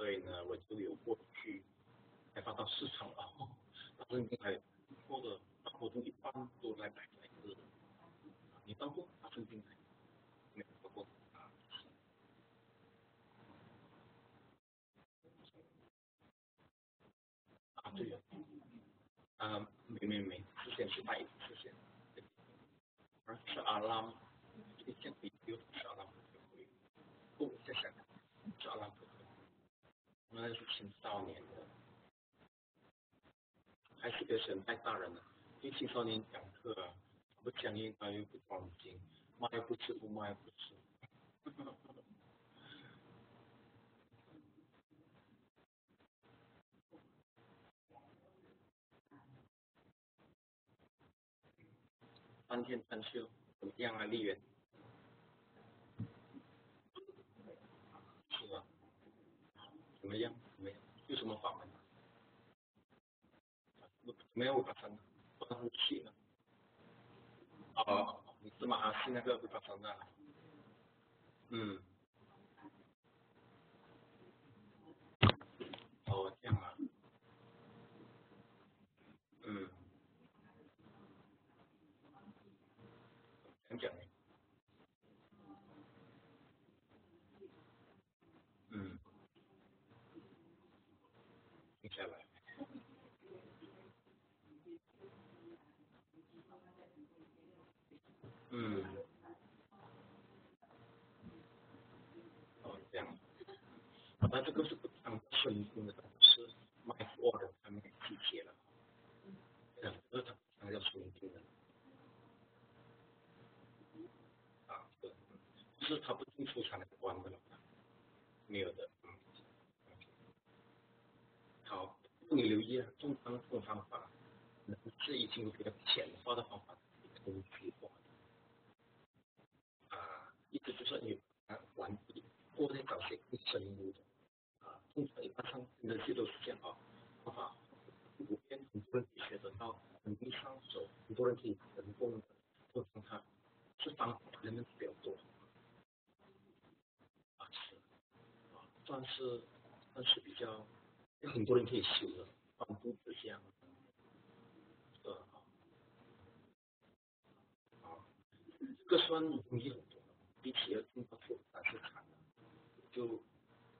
所以呢，我就有过去开发到市场了。大圣经还做的大活动一般都来摆在这，你到过大圣经没？没有到过啊？啊，对呀，啊，没没没，之前是拜之前，而是阿拉，这个建议有是阿拉伯教会，不在香港，是阿拉伯教会，那是青少年的，还是给神带大人的，因为青少年讲课啊，不讲应该又不关心，骂又不吃，不骂又不吃。三天三秀怎么样啊，丽媛？是吧？怎么样？没有？有什么法门？没有发生，不能去了。哦，你是马阿西那个会发生的。嗯。哦，这样啊。嗯。讲讲呢。嗯。停下来。嗯。哦，这样。那这个是不当顺风的，是卖货的他们季节了。这样，这个它要顺风的。啊，对，是他不进出才能关的了，没有的。嗯。好，你留意啊，中方这种方法，是已经有比较浅化的方法，工具化的。啊，意思就是你啊玩毕，过再找些更深入的。通常一般上那些都是这样啊，方法普遍很多人可以学得到，很容易上手，很多人可以成功的，通常它是方法人们比较多。啊是，啊算是算是比较有很多人可以修的，帮助指向。这个啊，啊，这个算容易很多，比起要进到复杂市场就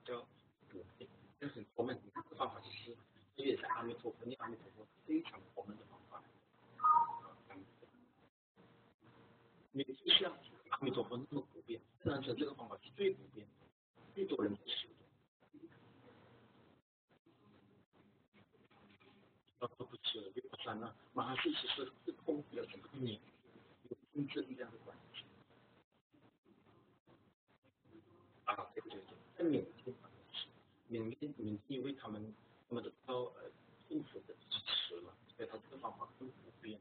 叫补贴，但是我们这个方法就是，这也是阿弥陀佛念阿弥陀佛非常我们的方法。你就像阿弥陀佛那么普遍，自然成这个方法是最普遍的，最多人修的。啊，不不是，六三呢，马哈西其实是控制了整个你有控制力量的关系。啊，对对对，在缅甸反而是，缅甸缅甸因为他们他们得到呃政府的支持嘛，所以他这个方法更普遍。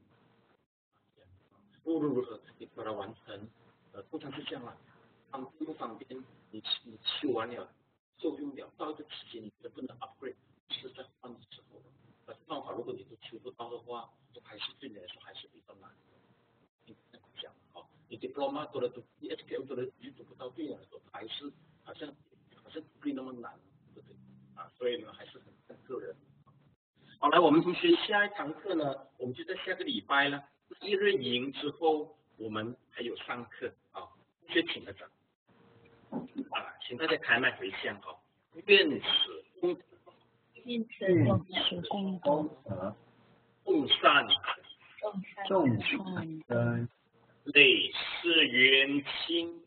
无论如何，你把它完成，呃，通常是这样啦，方不方便，你你修完了，受用了，到一个时间你觉得不能 upgrade，是在换的时候了。呃，方法如果你都修不到的话，都还是对你来说还是比较难。你这样讲哦，你 diploma 做了读，SPM 做了你读不到，对你来说还是好像好像不那么难，啊，所以呢，还是很看个人。好，来，我们同学下一堂课呢，我们就在下个礼拜呢。一日营之后，我们还有上课啊，学请个掌啊，请大家开麦回向啊，愿此功因此愿众持功功德，众善，众众善生累世冤亲，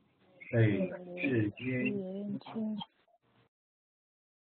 累世冤缘亲